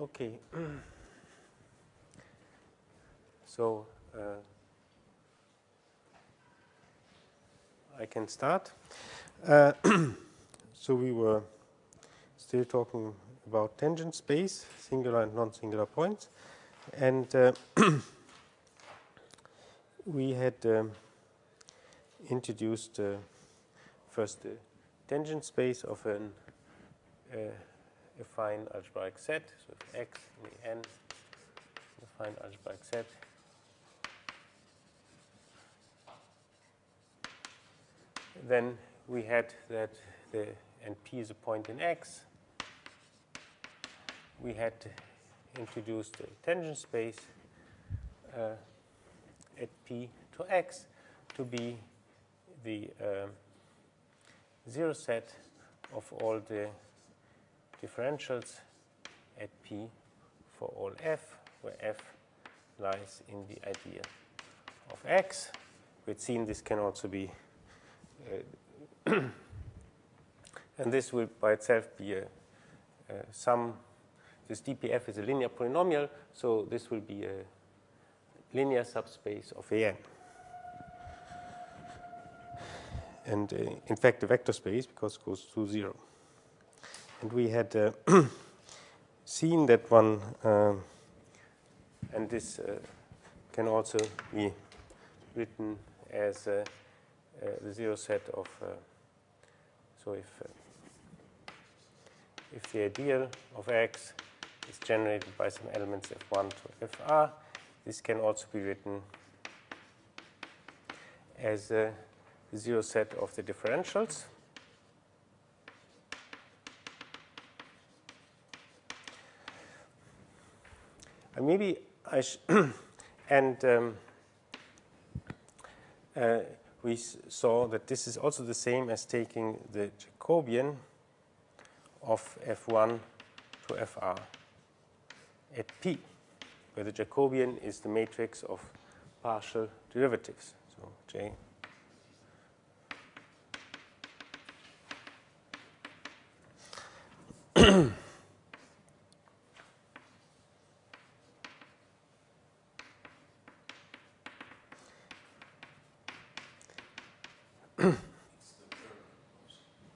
Okay. so uh, I can start. Uh, so we were still talking about tangent space, singular and non-singular points, and uh, we had um, introduced uh, first the tangent space of an uh, affine algebraic set, so if X in the N, affine algebraic set. Then we had that the and P is a point in X. We had introduced the tangent space uh, at P to X to be the uh, zero set of all the differentials at P for all f, where f lies in the ideal of x. We've seen this can also be, uh, and this will by itself be a, a sum. This dpf is a linear polynomial, so this will be a linear subspace of an. And uh, in fact, a vector space because it goes to zero. And we had uh, seen that one, uh, and this uh, can also be written as the zero set of, so if, if the ideal of x is generated by some elements f1 to fr, this can also be written as the zero set of the differentials. Maybe I and um, uh, we saw that this is also the same as taking the Jacobian of f1 to fr at p, where the Jacobian is the matrix of partial derivatives. So J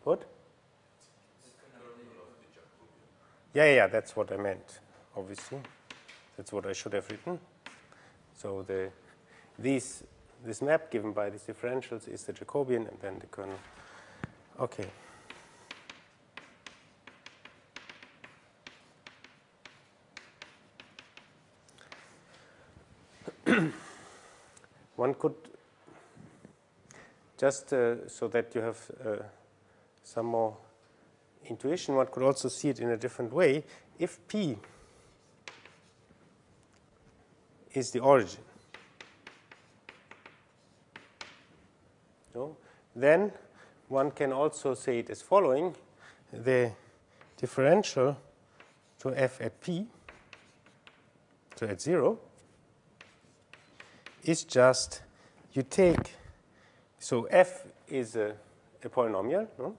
what? Yeah, yeah, that's what I meant, obviously. That's what I should have written. So the these this map given by these differentials is the Jacobian and then the kernel. Okay. One could just uh, so that you have uh, some more intuition, one could also see it in a different way. If P is the origin, no, then one can also say it as following the differential to f at p, so at 0, is just you take, so f is a, a polynomial, no?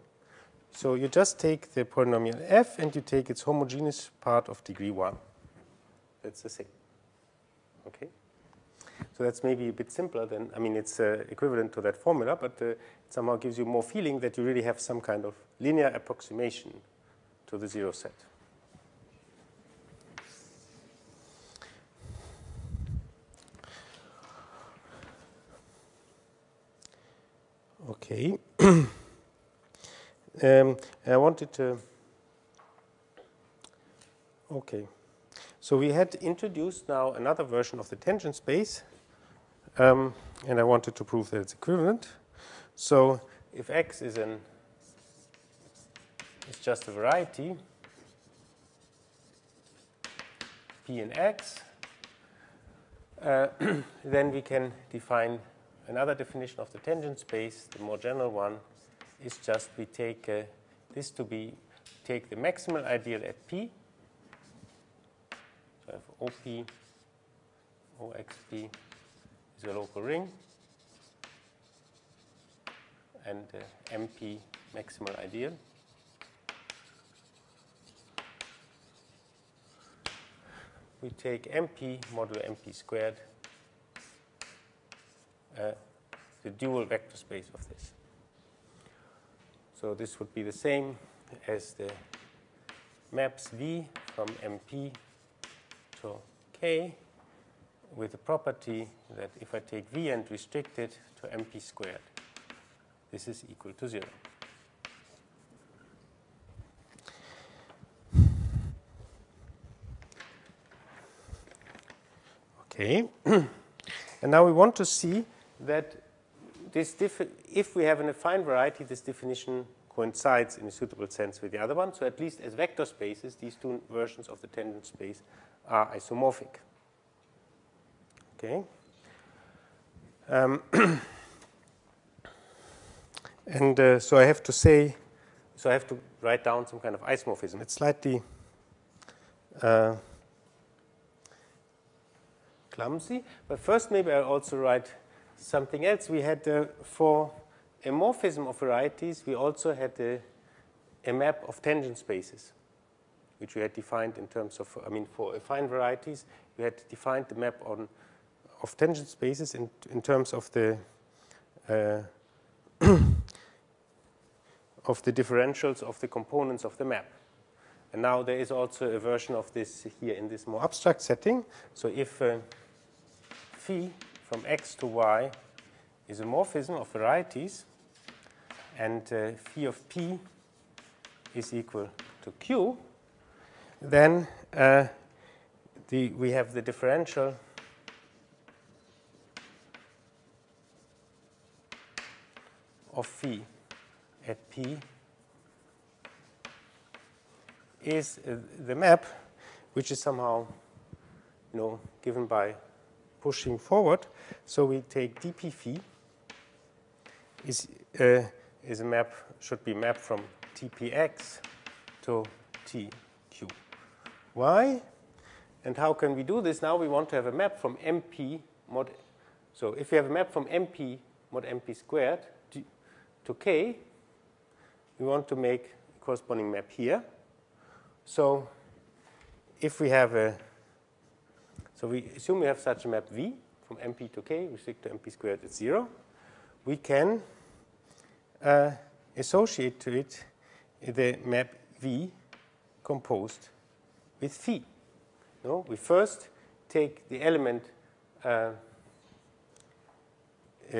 So you just take the polynomial f and you take its homogeneous part of degree 1. That's the same. Okay? So that's maybe a bit simpler than, I mean, it's uh, equivalent to that formula, but uh, it somehow gives you more feeling that you really have some kind of linear approximation to the zero set. Okay. um, I wanted to. Okay. So we had introduced now another version of the tangent space, um, and I wanted to prove that it's equivalent. So if x is an is just a variety, p in x, uh, then we can define another definition of the tangent space, the more general one, is just we take uh, this to be, take the maximal ideal at P. So I have OP, OXP is a local ring, and uh, MP maximal ideal. we take mp modulo mp squared, uh, the dual vector space of this. So this would be the same as the maps V from MP to K with the property that if I take V and restrict it to MP squared, this is equal to 0. Okay. and now we want to see that this if we have an affine variety, this definition coincides in a suitable sense with the other one. So at least as vector spaces, these two versions of the tangent space are isomorphic. Okay. Um, and uh, so I have to say, so I have to write down some kind of isomorphism. It's slightly uh, clumsy, but first maybe I'll also write something else. We had uh, for a morphism of varieties, we also had a, a, map of tangent spaces, which we had defined in terms of, I mean, for affine varieties, we had defined the map on of tangent spaces in, in terms of the uh, of the differentials of the components of the map. And now there is also a version of this here in this more abstract setting. So if uh, phi from x to y is a morphism of varieties, and uh, phi of p is equal to q, then uh, the, we have the differential of phi at p is uh, the map which is somehow you know given by pushing forward. So we take dp phi is, uh, is a map, should be mapped from tpx to tq. Why? And how can we do this? Now we want to have a map from mp mod. So if we have a map from mp mod mp squared to k, we want to make a corresponding map here. So if we have a so we assume we have such a map V from MP to K, restrict to MP squared at 0. We can uh, associate to it the map V composed with phi. No? We first take the element uh, uh,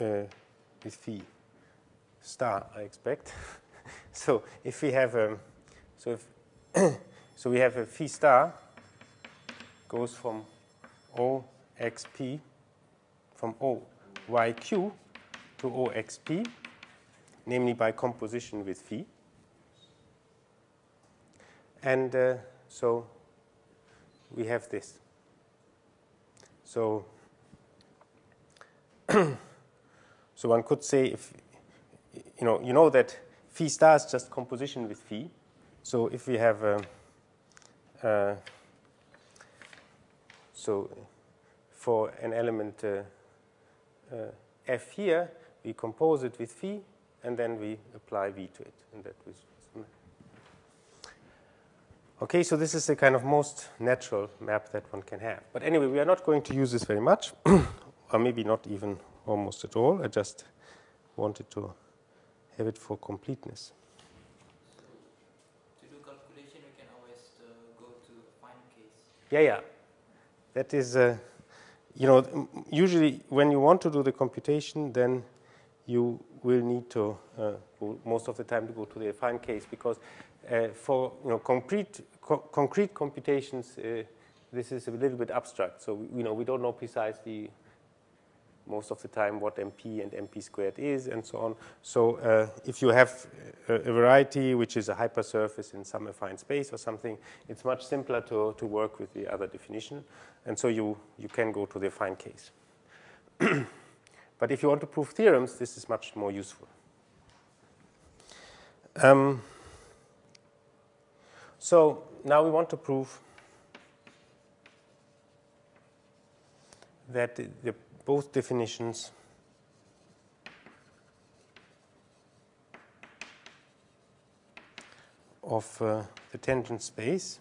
uh, with phi star, I expect. so if we have, um, so if so we have a phi star goes from OXP, from OYQ to OXP, namely by composition with phi. And uh, so we have this. So, so one could say if, you know, you know that phi star is just composition with phi. So if we have, a, uh, so for an element uh, uh, f here, we compose it with phi, and then we apply v to it. And that was Okay, so this is the kind of most natural map that one can have. But anyway, we are not going to use this very much, or maybe not even almost at all. I just wanted to have it for completeness. Yeah, yeah. That is, uh, you know, usually when you want to do the computation, then you will need to, uh, most of the time, to go to the affine case because uh, for you know concrete co concrete computations, uh, this is a little bit abstract. So you know we don't know precisely most of the time what MP and MP squared is and so on. So uh, if you have a, variety which is a hypersurface in some affine space or something, it's much simpler to, to work with the other definition. And so you, you can go to the affine case. but if you want to prove theorems, this is much more useful. Um, so now we want to prove that the both definitions of uh, the tangent space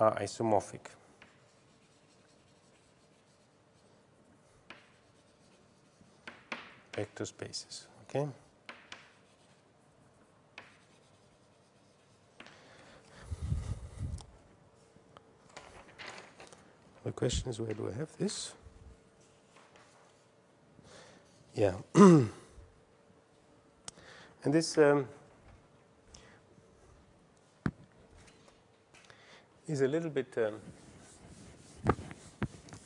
are isomorphic. Vector spaces, okay? The question is where do I have this? Yeah. and this um, is a little bit, um,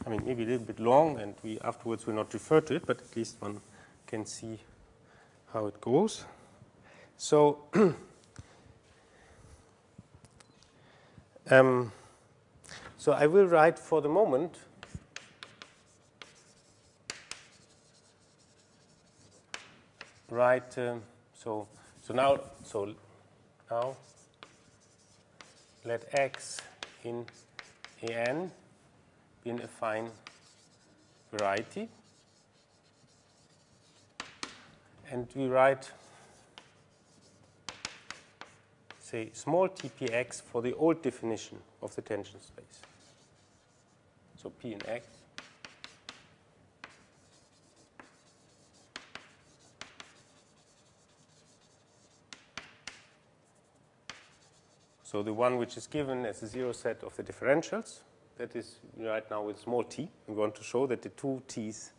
I mean, maybe a little bit long, and we afterwards will not refer to it, but at least one can see how it goes. So, um, so I will write for the moment. Write um, so so now so now let x in an be an affine variety. And we write say small tpx for the old definition of the tangent space so p and x So the one which is given as a zero set of the differentials, that is right now with small t. We want to show that the two t's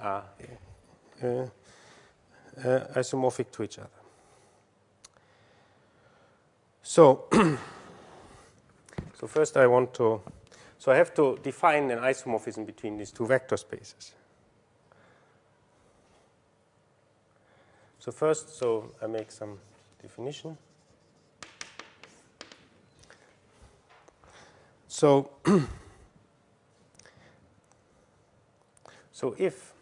are uh, uh, isomorphic to each other. So, so first I want to, so I have to define an isomorphism between these two vector spaces. So first, so I make some definition. So, so if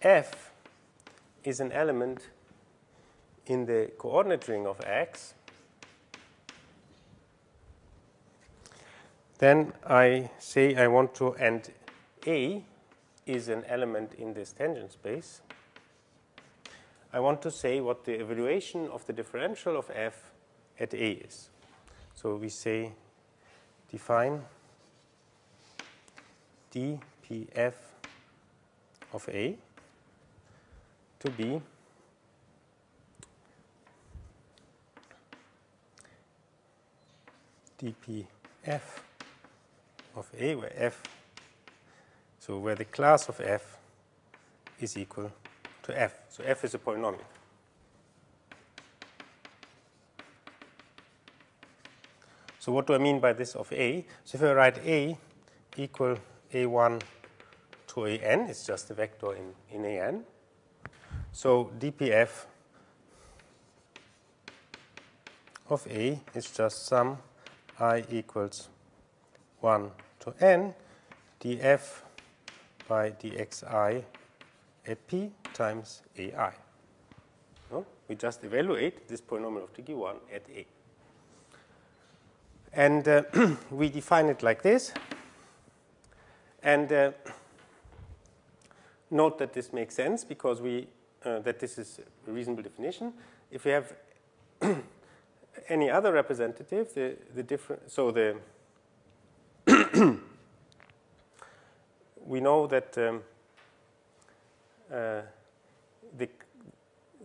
f is an element in the coordinate ring of x, then I say I want to, and A is an element in this tangent space, I want to say what the evaluation of the differential of f at A is. So we say define dpf of A to be dpf of A, where f, so where the class of f is equal to f. So f is a polynomial. So what do I mean by this of A? So if I write A equal A1 to AN, it's just a vector in, in AN. So dpf of A is just sum i equals 1 to n df by dxi at p times ai. No? We just evaluate this polynomial of degree 1 at A. And uh, we define it like this. And uh, note that this makes sense because we uh, that this is a reasonable definition. If we have any other representative, the the different so the we know that um, uh, the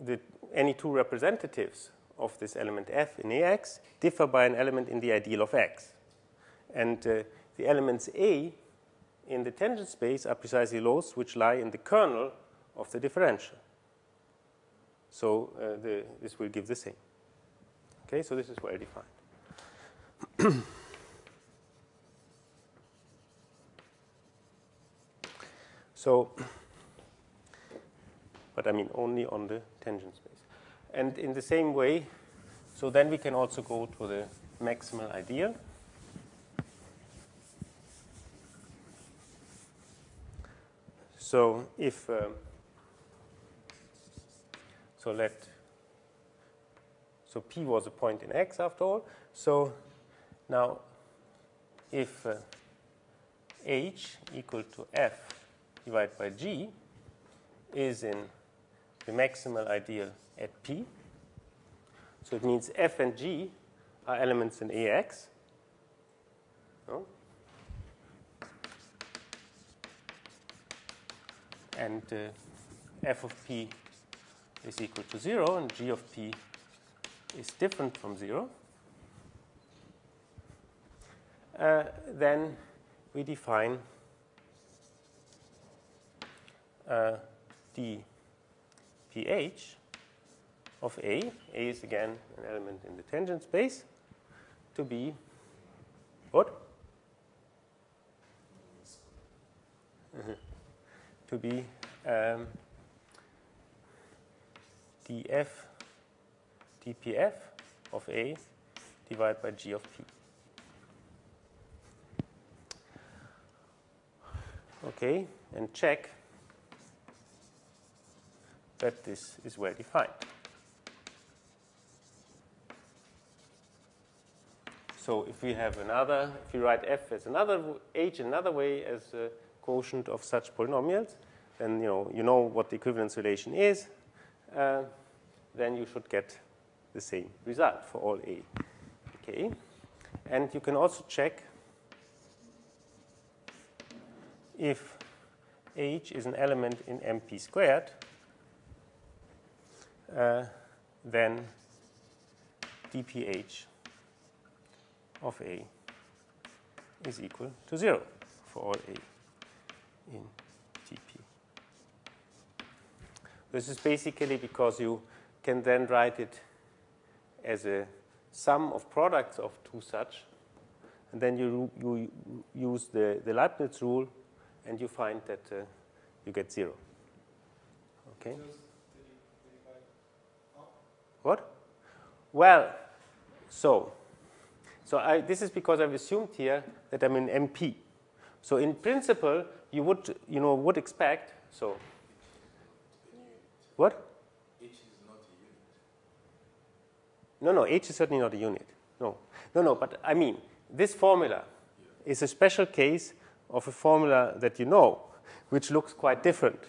the any two representatives of this element f in Ax differ by an element in the ideal of X. And uh, the elements A in the tangent space are precisely those which lie in the kernel of the differential. So uh, the, this will give the same. Okay, so this is well defined. so, but I mean only on the tangent space. And in the same way, so then we can also go to the maximal ideal. So if, um, so let, so P was a point in X after all. So now if uh, H equal to F divided by G is in the maximal ideal at P, So it means f and g are elements in AX. No? And uh, f of p is equal to 0 and g of p is different from 0. Uh, then we define uh, the pH of A, A is again an element in the tangent space, to be what? to be um, df dpf of A divided by g of p. Okay, and check that this is well defined. So if we have another, if we write f as another h in another way as a quotient of such polynomials, then you know you know what the equivalence relation is. Uh, then you should get the same result for all a. Okay, and you can also check if h is an element in mp squared uh, then dph of A is equal to 0 for all A in TP. This is basically because you can then write it as a sum of products of two such, and then you, you use the, the Leibniz rule, and you find that uh, you get 0. Okay? What? Well, so, so I, this is because I've assumed here that I'm in MP. So in principle, you would, you know, would expect, so, what? H is not a unit. No, no, H is certainly not a unit. No, no, no, but I mean, this formula yeah. is a special case of a formula that you know, which looks quite different.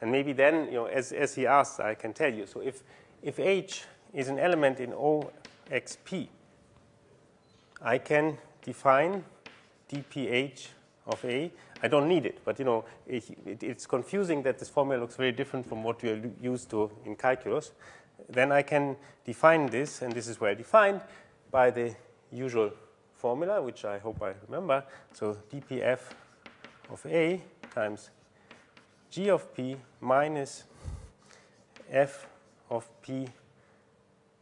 And maybe then, you know, as, as he asked, I can tell you. So if, if H is an element in OXP, I can define dpH of A. I don't need it, but you know, it, it, it's confusing that this formula looks very different from what we are used to in calculus. Then I can define this, and this is well defined by the usual formula, which I hope I remember. So dpf of A times g of p minus f of p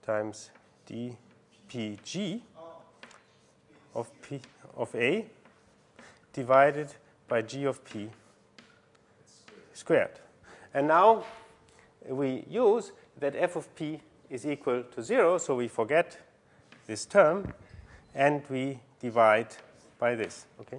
times dpg of p of a divided by g of p squared. And now we use that f of p is equal to 0, so we forget this term, and we divide by this. Okay?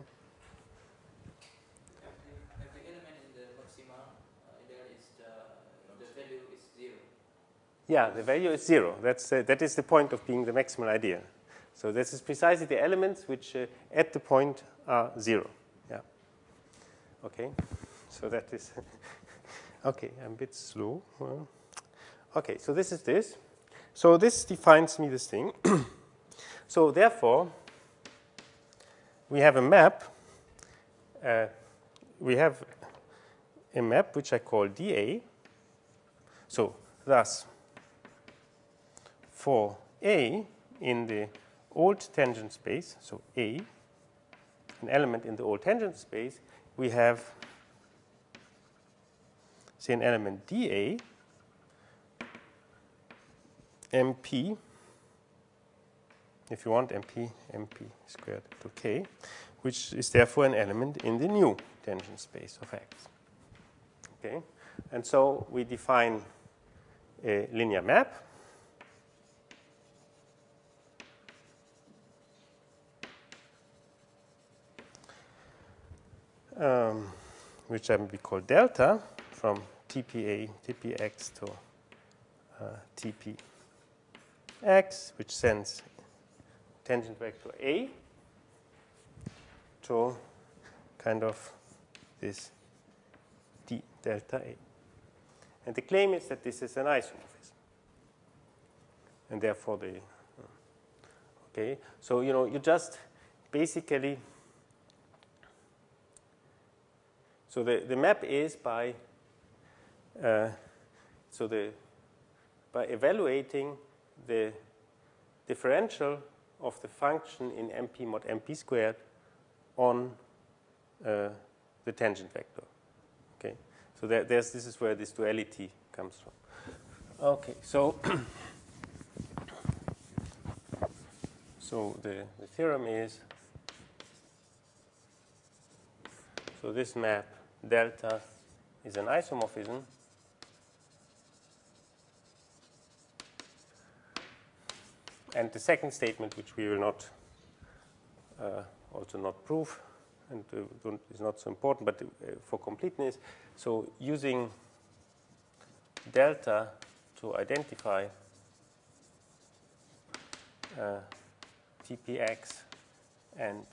Yeah, the value is zero. That's, uh, that is the point of being the maximal ideal. So this is precisely the elements which uh, at the point are zero. Yeah. Okay. So that is okay. I'm a bit slow. Well, okay. So this is this. So this defines me this thing. so therefore, we have a map. Uh, we have a map which I call dA. So thus for A in the old tangent space, so A, an element in the old tangent space, we have, say, an element dA, MP, if you want MP, MP squared to k, which is therefore an element in the new tangent space of X. Okay, and so we define a linear map um, which I be called delta from TPA, TPX to uh, TPX, which sends tangent vector A to kind of this D delta A. And the claim is that this is an isomorphism. and therefore the okay. So you know you just basically so the the map is by uh, so the by evaluating the differential of the function in MP mod MP squared on uh, the tangent vector. Okay, so there, there's this is where this duality comes from. Okay, so so the, the theorem is so this map delta is an isomorphism. And the second statement which we will not uh, also not prove and uh, is not so important but uh, for completeness. So using delta to identify uh, TPX and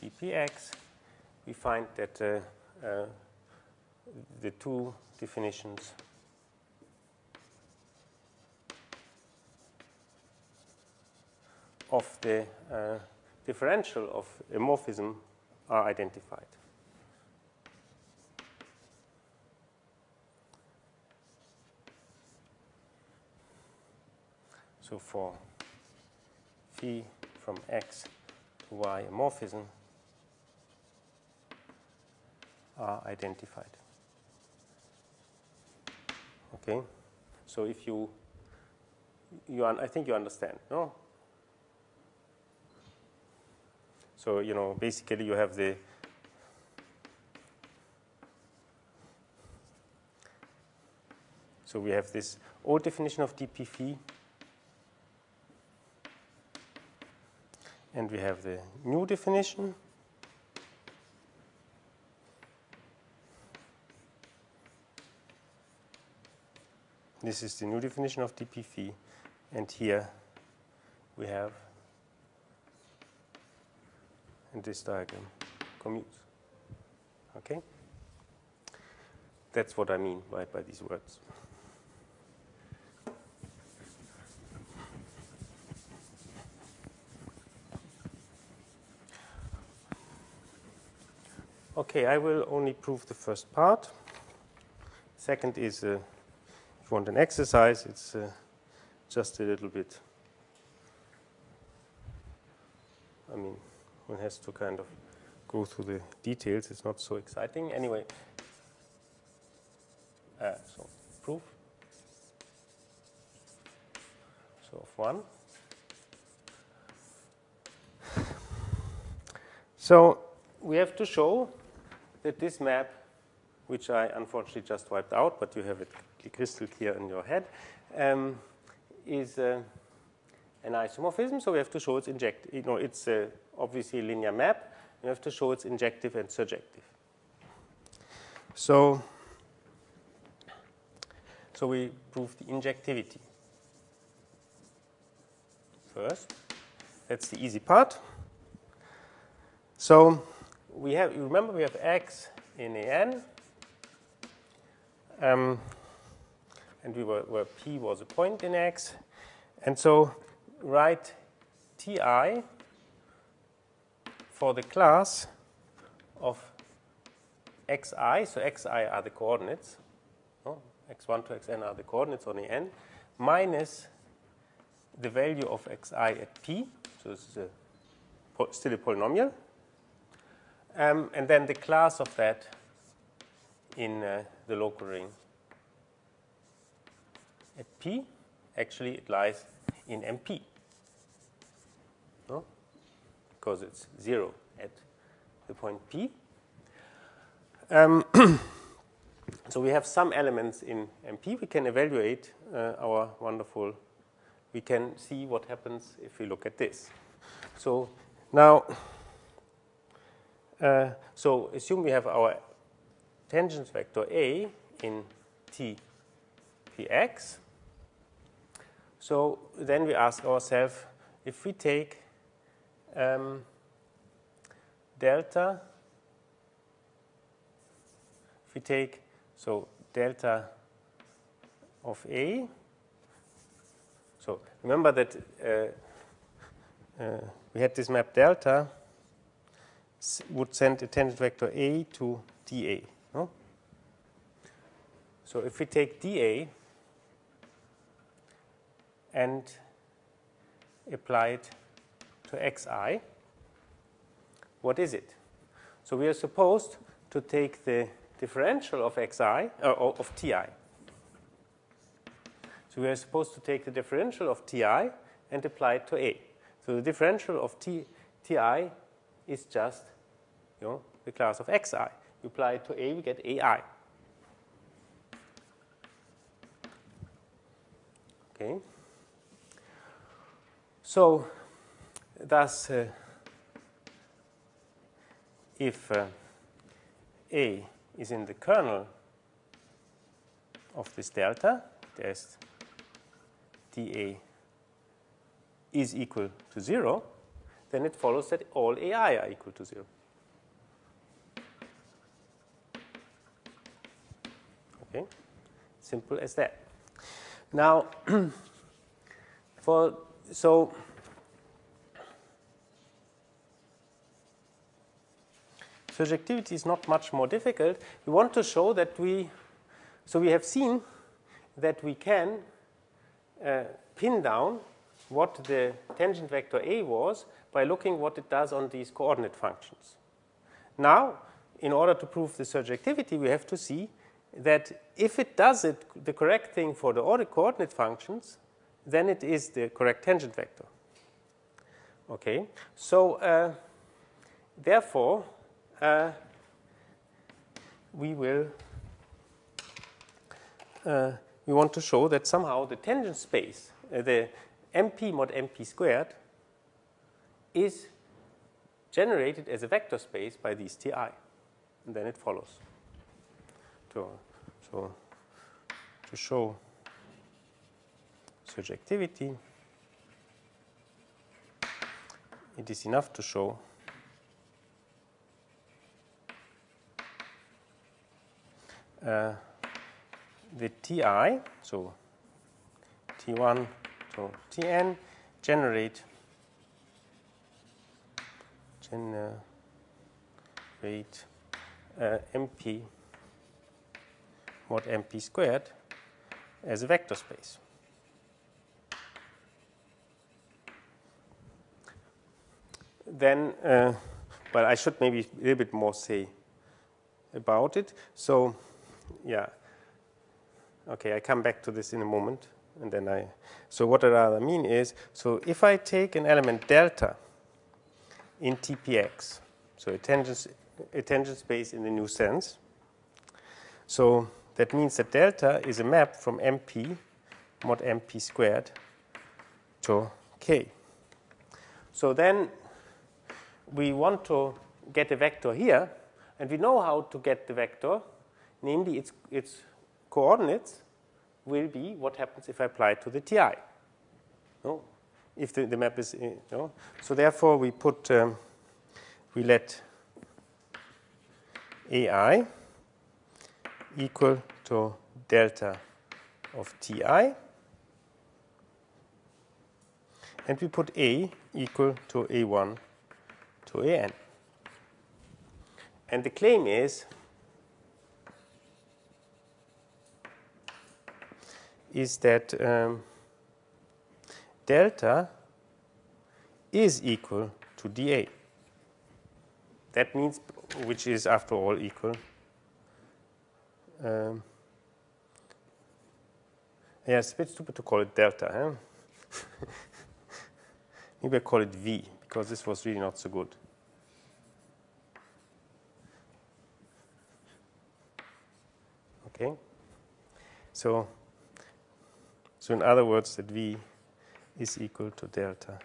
TPX, we find that uh, the two definitions of the uh, differential of a morphism are identified. So for phi from x to y a morphism are identified. Okay, so if you you I think you understand, no? So you know basically you have the so we have this old definition of dp phi and we have the new definition. This is the new definition of dp phi, and here we have in this diagram commutes. Okay? That's what I mean by, by these words. Okay, I will only prove the first part. Second is, uh, if you want an exercise, it's uh, just a little bit. I mean, one has to kind of go through the details. It's not so exciting. Anyway, uh, so proof. So of one. So we have to show that this map, which I unfortunately just wiped out, but you have it crystal clear in your head, um, is uh, an isomorphism. So we have to show it's injective. You know, it's uh, obviously a linear map. We have to show it's injective and surjective. So, so we prove the injectivity first. That's the easy part. So we have, you remember we have x in an, um, and we were, where p was a point in x. And so write ti for the class of xi, so xi are the coordinates, no? x1 to xn are the coordinates on the n, minus the value of xi at p, so this is a, still a polynomial, um, and then the class of that in uh, the local ring at P, actually it lies in MP. No? Because it's 0 at the point P. Um, so we have some elements in MP. We can evaluate uh, our wonderful, we can see what happens if we look at this. So now, uh, so assume we have our tangent vector A in TPX. So then we ask ourselves if we take um, delta, if we take so delta of A, So remember that uh, uh, we had this map delta would send a tangent vector A to dA. So if we take dA and apply it to xi, what is it? So we are supposed to take the differential of xi, uh, of ti. So we are supposed to take the differential of ti and apply it to a. So the differential of t, ti is just you know, the class of xi. You apply it to a, we get ai. Okay. So thus, uh, if uh, a is in the kernel of this delta, there's dA is equal to 0, then it follows that all AI are equal to 0. Okay, simple as that. Now, for so surjectivity is not much more difficult. We want to show that we, so we have seen that we can uh, pin down what the tangent vector A was by looking what it does on these coordinate functions. Now, in order to prove the surjectivity, we have to see that if it does it the correct thing for the order coordinate functions, then it is the correct tangent vector. Okay, so uh, therefore, uh, we will uh, we want to show that somehow the tangent space, uh, the MP mod MP squared, is generated as a vector space by these Ti. And then it follows. So, so to show surjectivity, it is enough to show uh, the Ti, so T1 to Tn, generate generate uh, MP mod MP squared as a vector space. Then, uh, well, I should maybe a little bit more say about it. So, yeah. Okay, I come back to this in a moment. And then I, so what I rather mean is, so if I take an element delta in TPX, so a tangent, a tangent space in the new sense, so that means that delta is a map from MP mod MP squared to K. So then we want to get a vector here, and we know how to get the vector, namely its, its coordinates will be what happens if I apply it to the TI. No? If the, the map is, know. So therefore, we put, um, we let AI equal to delta of Ti. And we put A equal to A1 to AN. And the claim is is that um, delta is equal to dA. That means, which is after all equal. Um, yeah, it's a bit stupid to call it delta. Huh? Maybe I call it V because this was really not so good. Okay, so so in other words, that V is equal to delta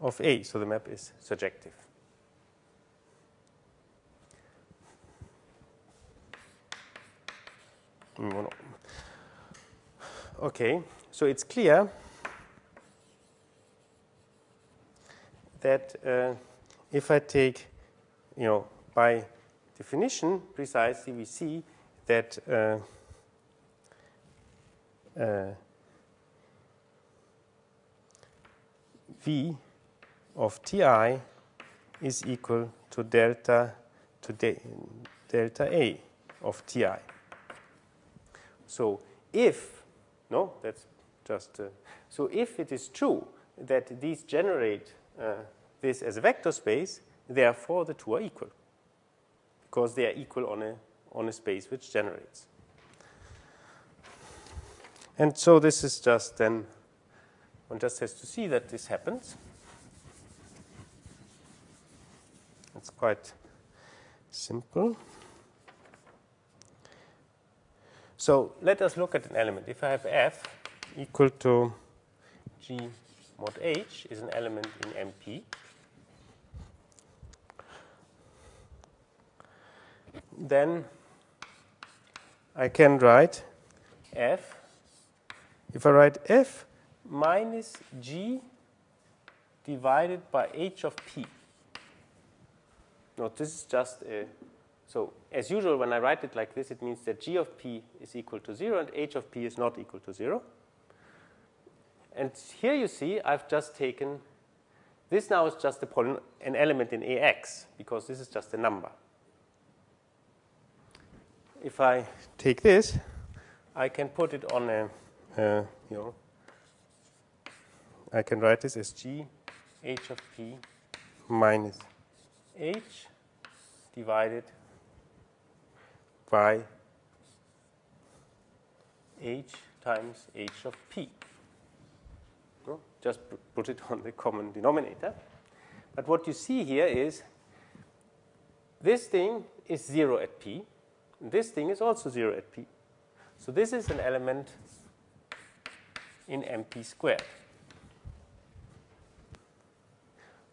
of A. So the map is surjective. Okay, so it's clear that uh, if I take, you know, by definition precisely, we see that uh, uh, V of Ti is equal to delta to de delta A of Ti. So if, no, that's just, uh, so if it is true that these generate uh, this as a vector space, therefore the two are equal because they are equal on a, on a space which generates. And so this is just then, one just has to see that this happens. It's quite simple. So let us look at an element. If I have f equal to g mod h is an element in MP, then I can write f. If I write f minus g divided by h of p. No, this is just a, so as usual when I write it like this, it means that g of p is equal to 0 and h of p is not equal to 0. And here you see I've just taken, this now is just a an element in ax because this is just a number if I take this, I can put it on a, uh, you know, I can write this as g h of p minus h divided by h times h of p. Just put it on the common denominator. But what you see here is this thing is 0 at p, this thing is also 0 at p. So this is an element in MP squared.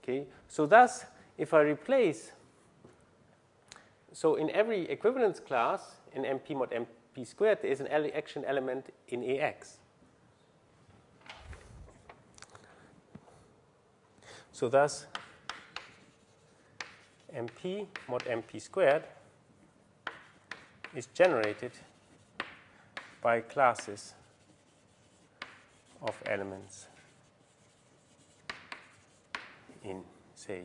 Okay, so thus, if I replace, so in every equivalence class in MP mod MP squared, there is an action element in AX. So thus, MP mod MP squared is generated by classes of elements in, say,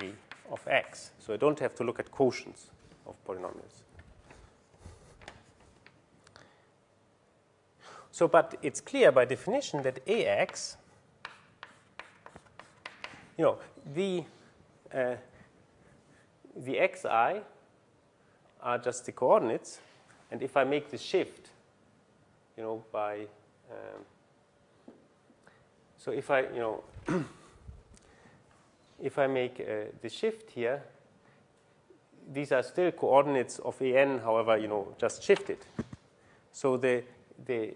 A of x. So I don't have to look at quotients of polynomials. So, but it's clear by definition that AX, you know, the, uh, the xi are just the coordinates. And if I make the shift, you know, by, um, so if I, you know, if I make uh, the shift here, these are still coordinates of an, however, you know, just shifted. So the, the,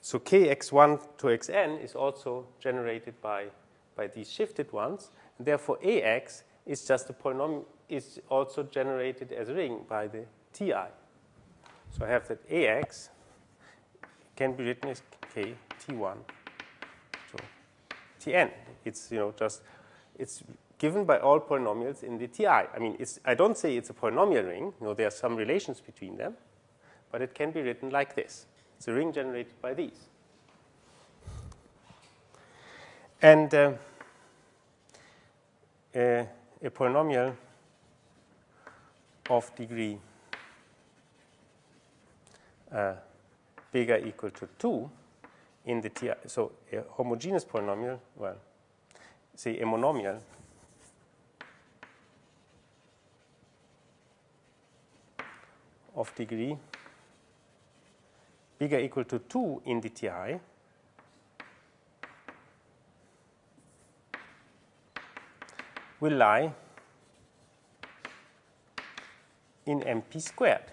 so kx1 to xn is also generated by, by these shifted ones. And therefore, ax is just a polynomial, is also generated as a ring by the Ti. So I have that Ax can be written as K T1 so Tn. It's you know just it's given by all polynomials in the Ti. I mean, it's, I don't say it's a polynomial ring. You know, there are some relations between them, but it can be written like this. It's a ring generated by these. And uh, uh, a polynomial of degree uh, bigger equal to 2 in the TI. So a homogeneous polynomial, well, say a monomial of degree bigger equal to 2 in the TI will lie in MP squared.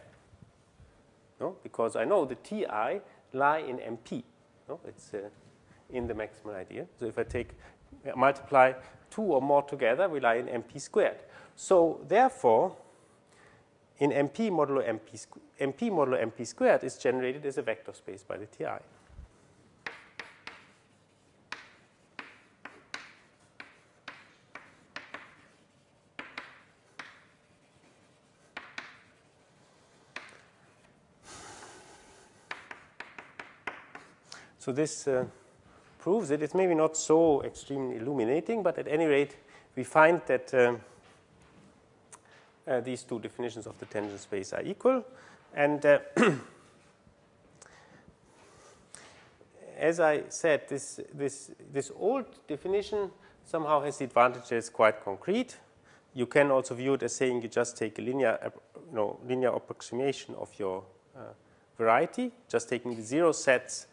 No? Because I know the Ti lie in MP. No? It's uh, in the maximal ideal. So if I take multiply two or more together, we lie in MP squared. So therefore, in MP modulo MP, MP modulo MP squared is generated as a vector space by the Ti. So this uh, proves it. It's maybe not so extremely illuminating, but at any rate, we find that um, uh, these two definitions of the tangent space are equal. And uh, as I said, this, this, this old definition somehow has the advantage that it's quite concrete. You can also view it as saying you just take a linear, you know, linear approximation of your uh, variety, just taking the zero sets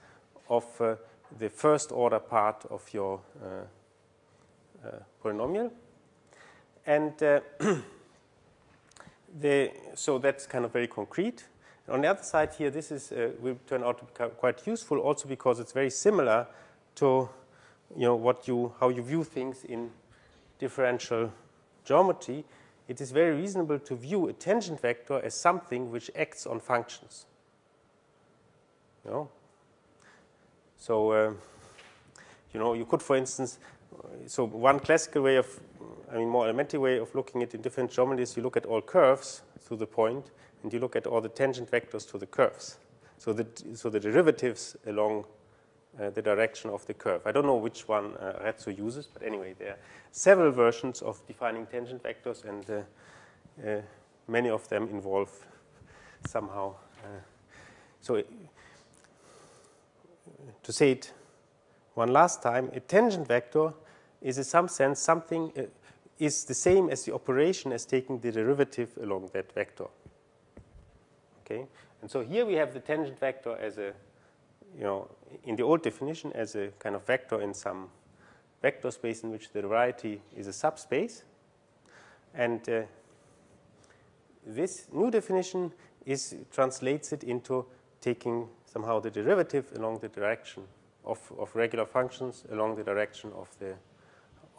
of uh, the first order part of your uh, uh polynomial. And uh, the, so that's kind of very concrete. On the other side here, this is, uh, will turn out to be quite useful also because it's very similar to you know, what you, how you view things in differential geometry. It is very reasonable to view a tangent vector as something which acts on functions. You know? So, uh, you know, you could, for instance, so one classical way of, I mean, more elementary way of looking at it in different geometries, you look at all curves through the point, and you look at all the tangent vectors to the curves. So the, so the derivatives along uh, the direction of the curve. I don't know which one uh, Arezzo uses, but anyway, there are several versions of defining tangent vectors, and uh, uh many of them involve somehow. Uh, so to say it one last time, a tangent vector is in some sense something uh, is the same as the operation as taking the derivative along that vector. Okay, and so here we have the tangent vector as a, you know, in the old definition as a kind of vector in some vector space in which the variety is a subspace, and uh, this new definition is translates it into taking somehow the derivative along the direction of, of regular functions along the direction of the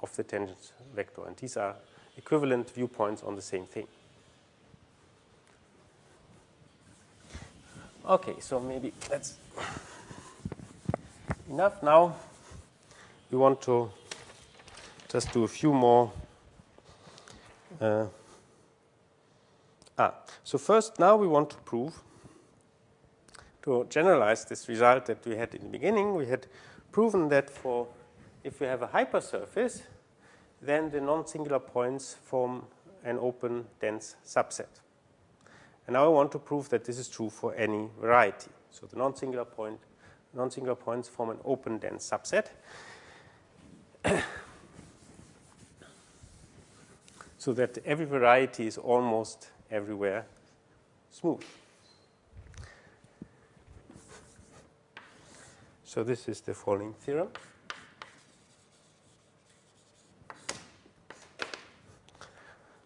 of the tangent vector, and these are equivalent viewpoints on the same thing. Okay, so maybe that's enough. Now we want to just do a few more. Uh, ah, so first, now we want to prove to generalize this result that we had in the beginning. We had proven that for if we have a hypersurface, then the non-singular points form an open dense subset. And now I want to prove that this is true for any variety. So the non-singular point, non-singular points form an open dense subset. so that every variety is almost everywhere smooth. So this is the following theorem.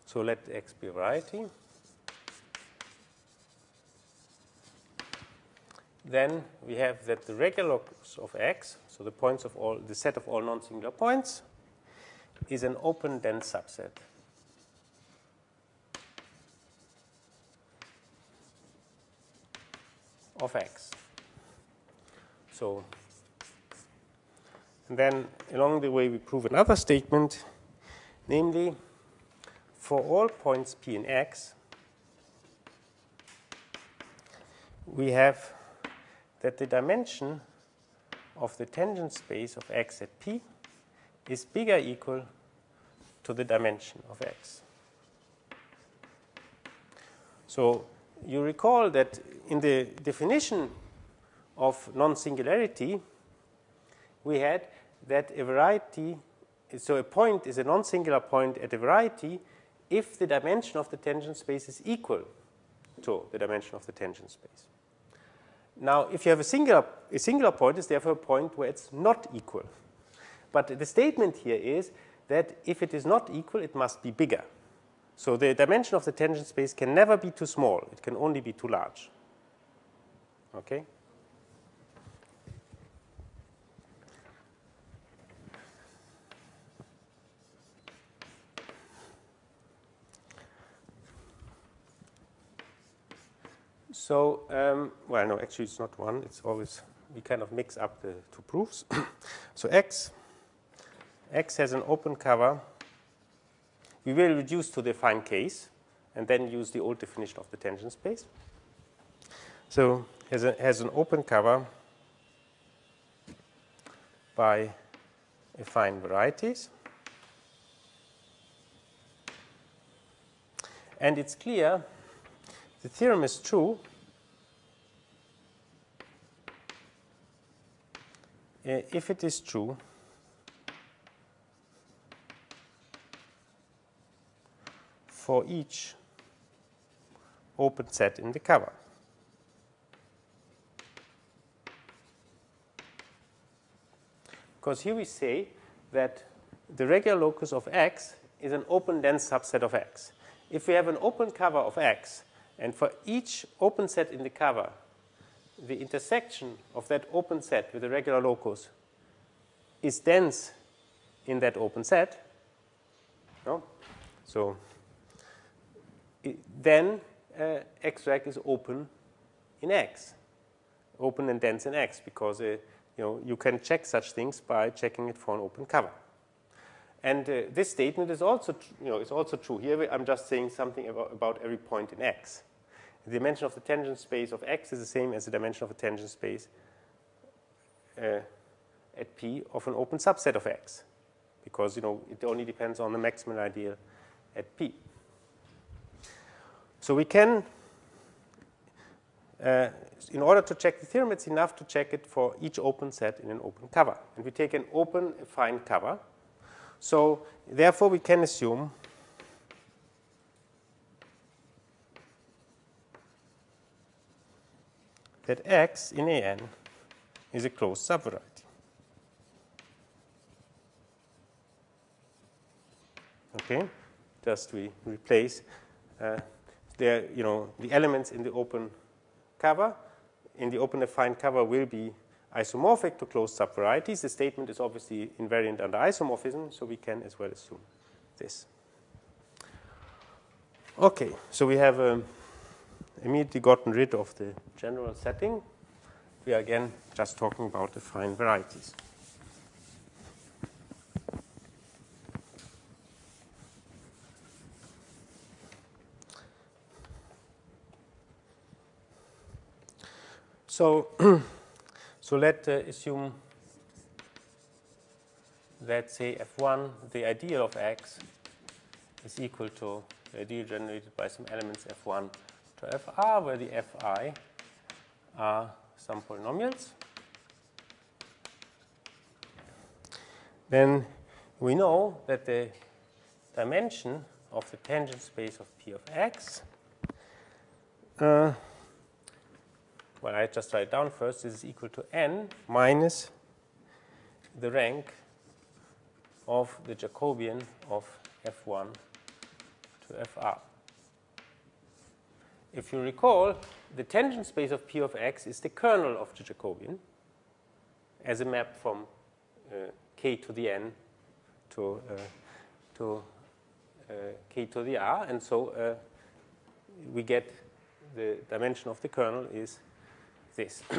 So let x be a variety. Then we have that the regulus of x, so the points of all the set of all non-singular points, is an open dense subset. of x. So, and then along the way we prove another statement, namely for all points p in x, we have that the dimension of the tangent space of x at p is bigger equal to the dimension of x. So you recall that in the definition of non-singularity, we had that a variety, so a point is a non-singular point at a variety if the dimension of the tangent space is equal to the dimension of the tangent space. Now, if you have a singular, a singular point is therefore a point where it's not equal. But the statement here is that if it is not equal, it must be bigger. So the dimension of the tangent space can never be too small. It can only be too large. Okay? So, um, well, no, actually it's not one. It's always, we kind of mix up the two proofs. so X, X has an open cover. We will reduce to the affine case and then use the old definition of the tangent space. So has, a, has an open cover by affine varieties. And it's clear the theorem is true Eh, if it is true for each open set in the cover. Because here we say that the regular locus of X is an open dense subset of X. If we have an open cover of X, and for each open set in the cover, the intersection of that open set with the regular locus is dense in that open set, no? so then uh, X-reg is open in X, open and dense in X, because uh, you know you can check such things by checking it for an open cover. And uh, this statement is also, you know, is also true. Here I'm just saying something about, about every point in X. The dimension of the tangent space of X is the same as the dimension of a tangent space uh, at P of an open subset of X, because you know it only depends on the maximal ideal at P. So we can, uh, in order to check the theorem, it's enough to check it for each open set in an open cover. And we take an open affine cover. So therefore, we can assume that X in AN is a closed subvariety. Okay, just we replace uh, there, you know, the elements in the open cover, in the open affine cover will be isomorphic to closed subvarieties. The statement is obviously invariant under isomorphism, so we can as well assume this. Okay, so we have um, immediately gotten rid of the general setting. We are again just talking about the affine varieties. So, so let's uh, assume that say f1, the ideal of x, is equal to the ideal generated by some elements f1 to fr, where the fi are some polynomials. Then we know that the dimension of the tangent space of p of x uh, well, I just write down first, this is equal to n minus the rank of the Jacobian of f1 to fr. If you recall, the tangent space of p of x is the kernel of the Jacobian as a map from uh, k to the n to, uh, to uh, k to the r, and so uh, we get the dimension of the kernel is this.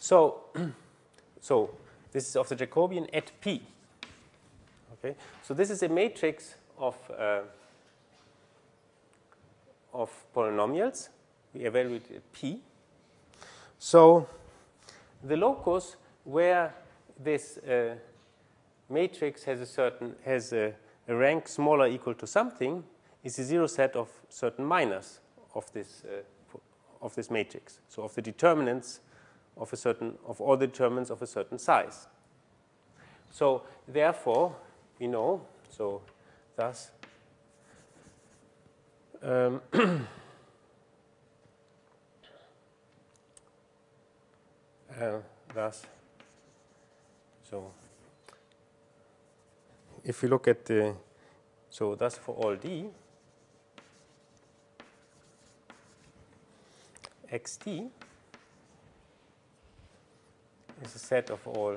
so, so this is of the Jacobian at P. Okay, so this is a matrix of uh, of polynomials. We evaluate P. So the locus where this uh, matrix has a certain has a, a rank smaller equal to something is a zero set of certain minors of this uh, of this matrix. So of the determinants of a certain of all the determinants of a certain size. So therefore, we know. So thus. Um, uh, thus, so if we look at the, so that's for all d, xt is a set of all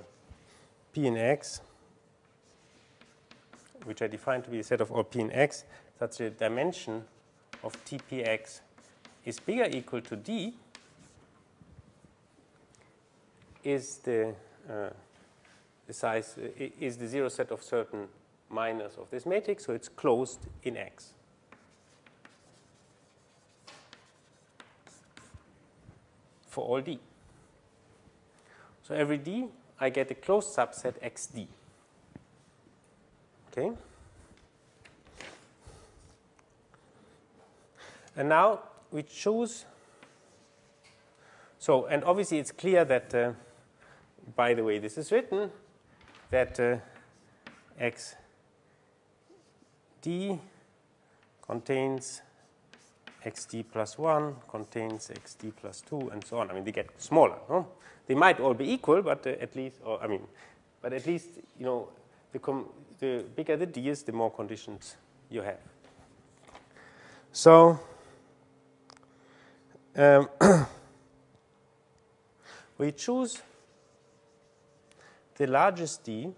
p and x, which I define to be a set of all p and x, such a dimension of tpx is bigger equal to d is the, uh, the size uh, is the zero set of certain minors of this matrix, so it's closed in x. for all d. So every d, I get a closed subset xd. Okay? And now we choose. So, and obviously it's clear that, uh, by the way this is written, that uh, x d contains xd plus 1 contains xd plus 2 and so on. I mean, they get smaller. No? They might all be equal, but uh, at least, or I mean, but at least, you know, the, the bigger the d is, the more conditions you have. So, um, we choose the largest d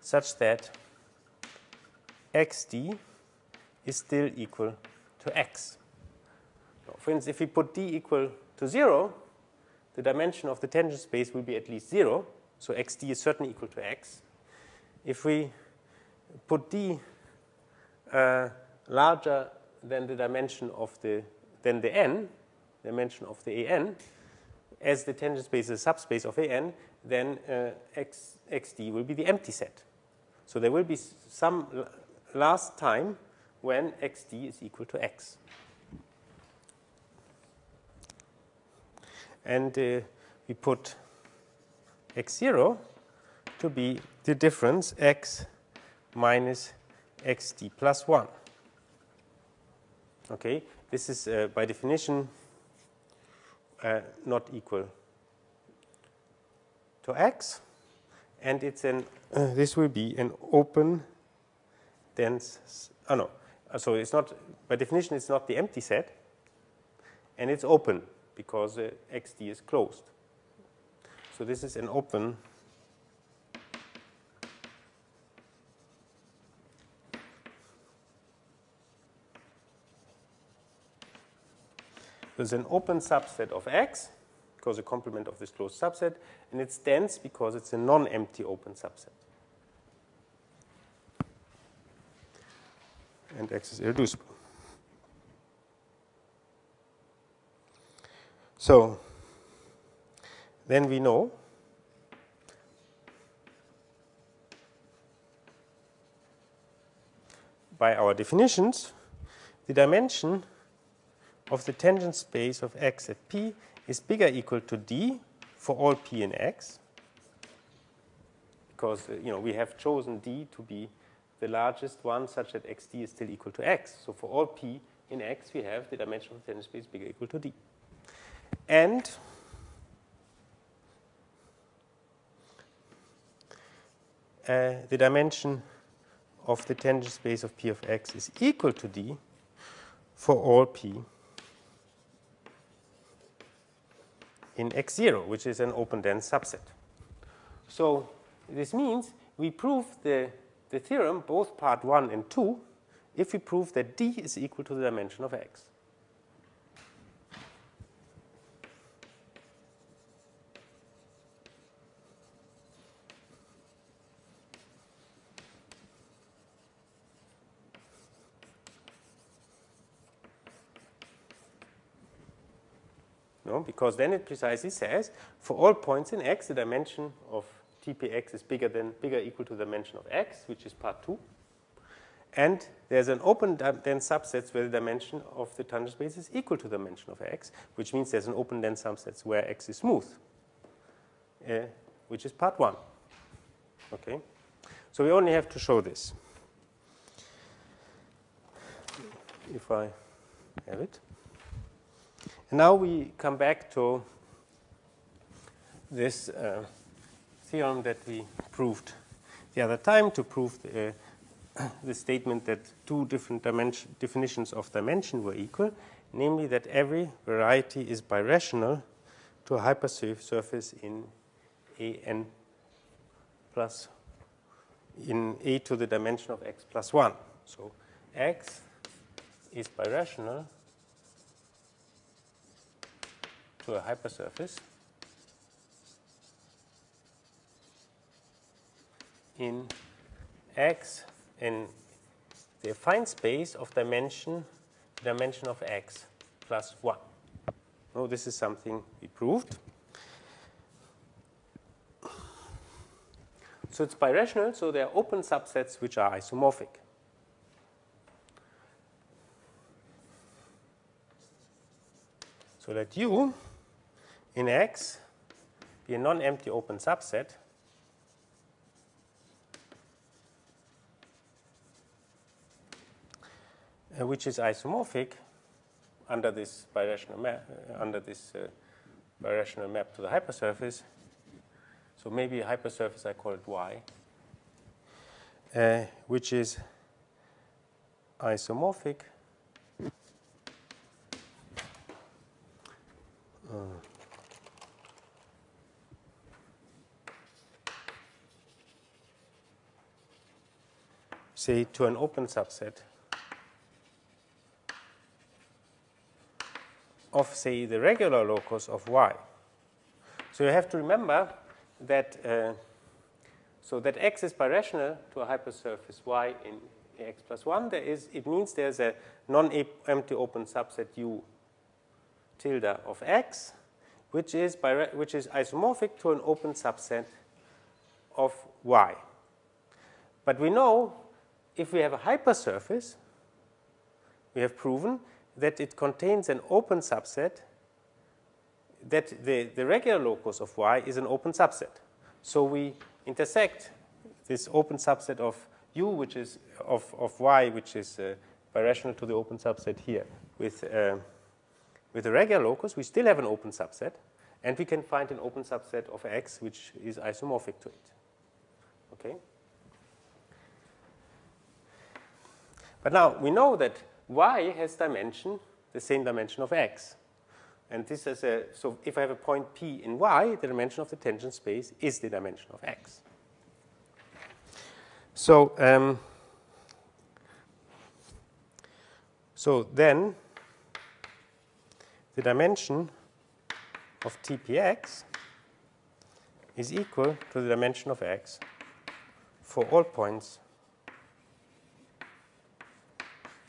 such that xd is still equal to x. For instance, if we put d equal to 0, the dimension of the tangent space will be at least 0, so xd is certainly equal to x. If we put d uh, larger than the dimension of the than the n, dimension of the an, as the tangent space is a subspace of an, then uh, x, xd will be the empty set. So there will be some last time when xd is equal to x. And uh, we put x0 to be the difference x minus xd plus 1. Okay, this is uh, by definition uh, not equal to x, and it's an uh, this will be an open dense. Oh no, uh, so it's not by definition it's not the empty set, and it's open because uh, xd is closed. So this is an open There's an open subset of X because a complement of this closed subset, and it's dense because it's a non-empty open subset. And X is irreducible. So then we know by our definitions the dimension of the tangent space of x at p is bigger equal to d for all p in x because uh, you know we have chosen d to be the largest one such that xd is still equal to x. So for all p in x we have the dimension of the tangent space bigger equal to d. And uh, the dimension of the tangent space of p of x is equal to d for all p in x0, which is an open dense subset. So this means we prove the, the theorem, both part 1 and 2, if we prove that d is equal to the dimension of x. Because then it precisely says for all points in x, the dimension of TPX is bigger than bigger equal to the dimension of x, which is part two. And there's an open dense subsets where the dimension of the tangent space is equal to the dimension of x, which means there's an open dense subsets where x is smooth, uh, which is part one. Okay, so we only have to show this. If I have it. And now we come back to this uh, theorem that we proved the other time to prove the, uh, the statement that two different definitions of dimension were equal, namely that every variety is birational to a hypersurface in a n plus in a to the dimension of x plus 1. So x is birational to a hypersurface in X in the affine space of dimension dimension of X plus 1. Now this is something we proved. So it's birational, so there are open subsets which are isomorphic. So that U in X be a non-empty open subset uh, which is isomorphic under this birational map, uh, under this uh, birational map to the hypersurface. So maybe a hypersurface I call it Y, uh, which is isomorphic uh, say to an open subset of, say, the regular locus of y. So you have to remember that uh, so that x is birational to a hypersurface y in x plus 1. There is, it means there's a non-empty open subset u tilde of x, which is, which is isomorphic to an open subset of y. But we know if we have a hypersurface, we have proven that it contains an open subset that the, the regular locus of y is an open subset. So we intersect this open subset of u, which is of, of y, which is uh, birational to the open subset here, with, uh, with the regular locus, we still have an open subset, and we can find an open subset of x which is isomorphic to it. Okay? But now we know that y has dimension, the same dimension of x. And this is a, so if I have a point P in y, the dimension of the tangent space is the dimension of x. So, um, so then the dimension of TPX is equal to the dimension of x for all points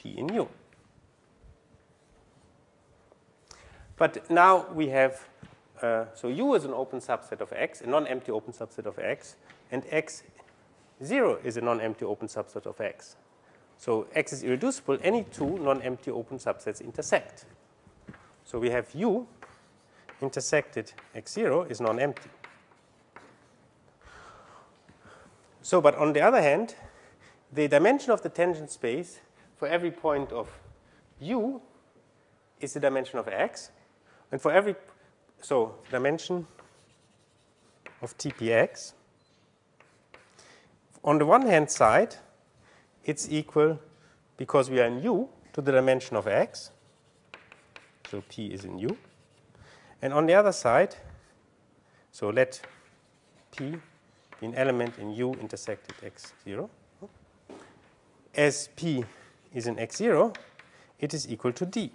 P in U. But now we have, uh, so U is an open subset of X, a non-empty open subset of X, and X 0 is a non-empty open subset of X. So X is irreducible, any two non-empty open subsets intersect. So we have U intersected X0 is non-empty. So, but on the other hand, the dimension of the tangent space for every point of u is the dimension of x. And for every, so dimension of tpx, on the one hand side, it's equal, because we are in u, to the dimension of x. So p is in u. And on the other side, so let p be an element in u intersected x0. As p is in x0, it is equal to d.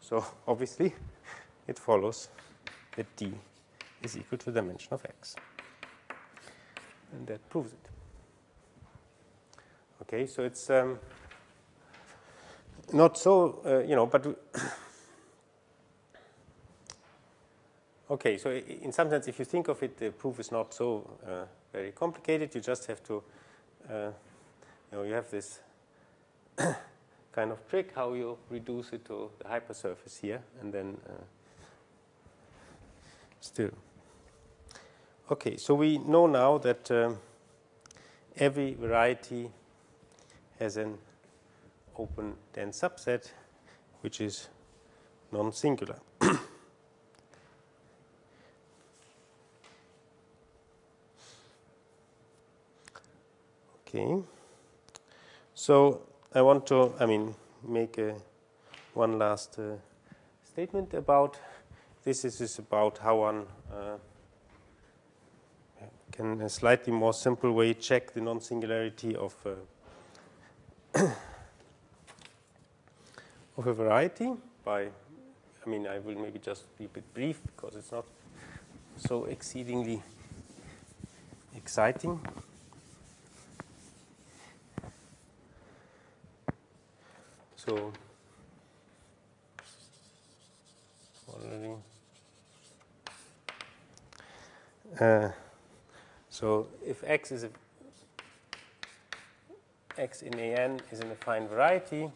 So obviously, it follows that d is equal to the dimension of x. And that proves it. Okay, so it's um, not so, uh, you know, but okay, so in some sense, if you think of it, the proof is not so uh, very complicated. You just have to, uh, you know, you have this kind of trick how you reduce it to the hypersurface here and then uh, still. Okay, so we know now that um, every variety has an open dense subset which is non-singular. okay. So I want to, I mean, make a, one last uh, statement about this. is about how one uh, can, in a slightly more simple way, check the non-singularity of uh, of a variety by, I mean, I will maybe just be a bit brief because it's not so exceedingly exciting. So. Uh, So if X is a X in AN is an affine variety,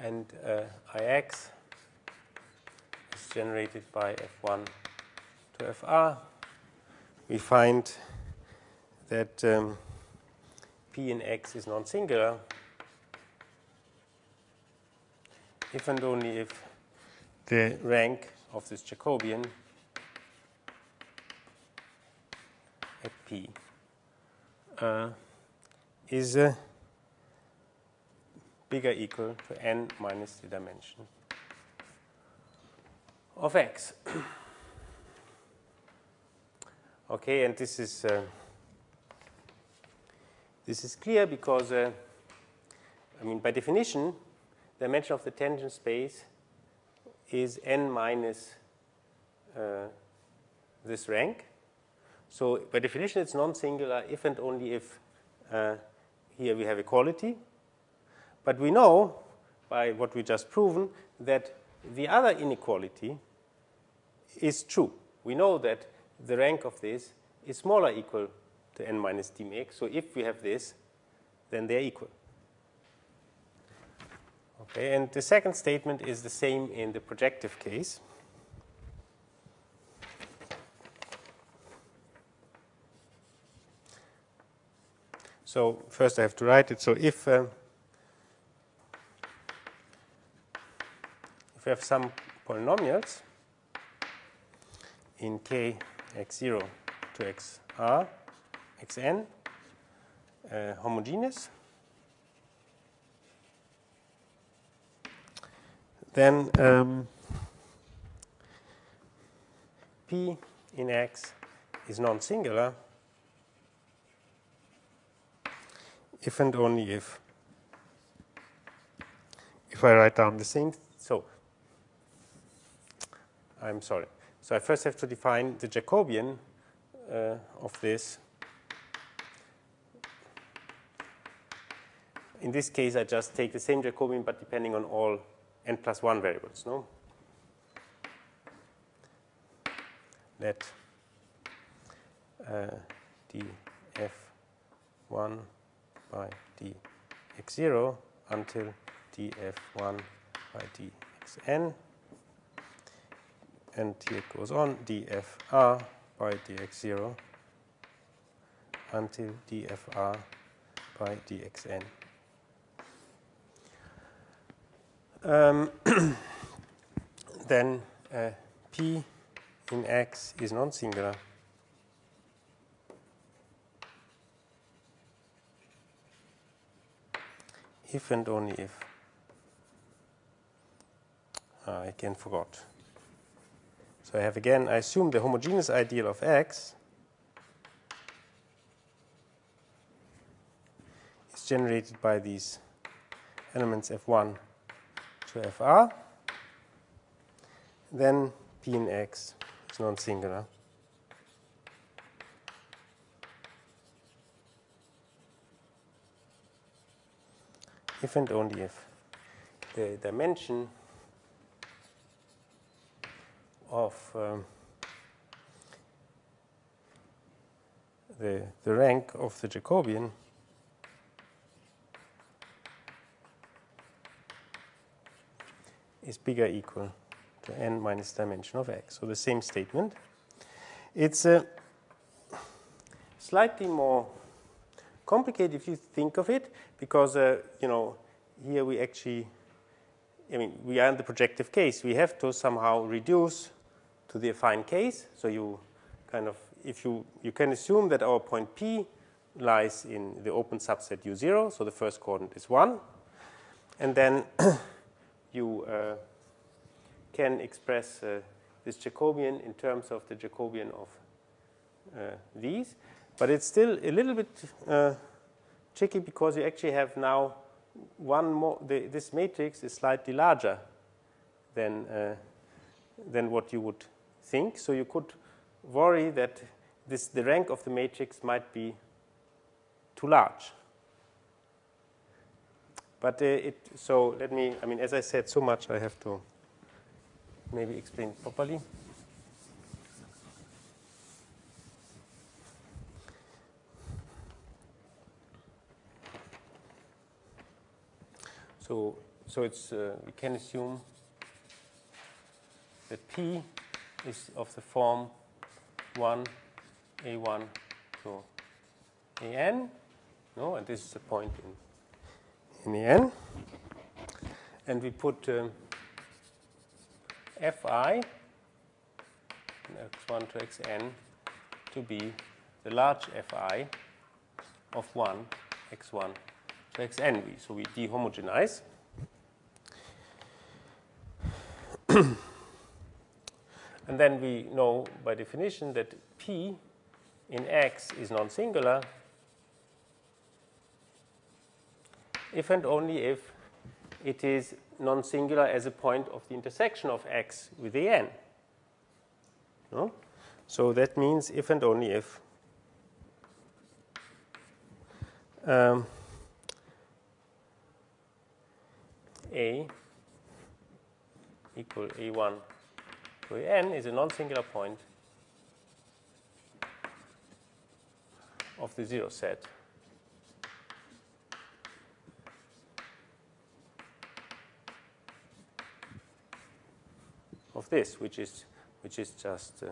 and uh, Ix is generated by F1 to Fr, we find that um, P in X is non-singular if and only if the rank of this Jacobian at P uh, is uh, bigger equal to n minus the dimension of x. okay, and this is uh, this is clear because uh, I mean by definition, the dimension of the tangent space is n minus uh, this rank. So by definition, it's non-singular if and only if uh, here we have equality. But we know by what we just proven that the other inequality is true. We know that the rank of this is smaller equal n minus d x. So if we have this, then they're equal. Okay, and the second statement is the same in the projective case. So first I have to write it. So if uh, if we have some polynomials in k x0 to xr, xn, uh, homogeneous, then um, p in x is non-singular. If and only if if I write down the same so I'm sorry. So I first have to define the Jacobian uh, of this in this case I just take the same Jacobian but depending on all n plus 1 variables, no? Let uh, df1 by dx0 until df1 by dxn and here it goes on dfr by dx0 until dfr by dxn. Um, then uh, P in X is non-singular. If and only if. Ah, I again forgot. So I have again, I assume the homogeneous ideal of X is generated by these elements F1 Fr, then P in X is non-singular. If and only if the dimension of um, the, the rank of the Jacobian is bigger equal to n minus dimension of x. So the same statement. It's a slightly more complicated if you think of it, because uh, you know here we actually, I mean, we are in the projective case. We have to somehow reduce to the affine case. So you kind of, if you you can assume that our point P lies in the open subset U0, so the first coordinate is one, and then you uh, can express uh, this Jacobian in terms of the Jacobian of uh, these. But it's still a little bit tricky because you actually have now one more, the, this matrix is slightly larger than, uh, than what you would think. So you could worry that this, the rank of the matrix might be too large. But uh, it, so let me, I mean, as I said so much, I have to maybe explain properly. So, so it's uh, we can assume that P is of the form 1 a1 to an, no, and this is a point in, in an, and we put um, fi x1 to xn to be the large fi of 1 x1 to xn. So we dehomogenize. and then we know by definition that P in X is non-singular if and only if it is non-singular as a point of the intersection of X with the n. No? So that means if and only if um, A equal A1 to AN is a non-singular point of the zero set. Of this, which is which is just uh,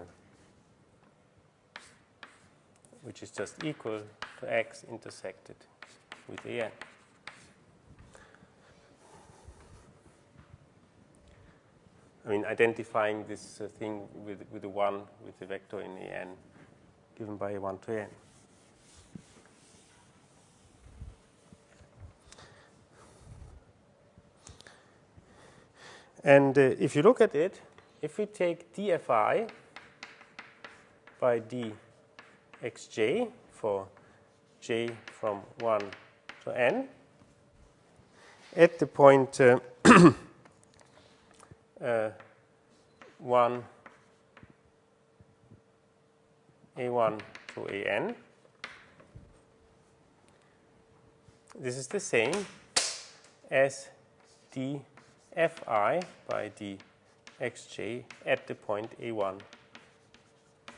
which is just equal to x intersected with a n. I mean, identifying this uh, thing with, with the 1 with the vector in the n given by a 1 to n. And uh, if you look at it, if we take dfi by dxj for j from 1 to n, at the point uh, uh, 1 a1 to an. This is the same as dfi by dxj at the point a1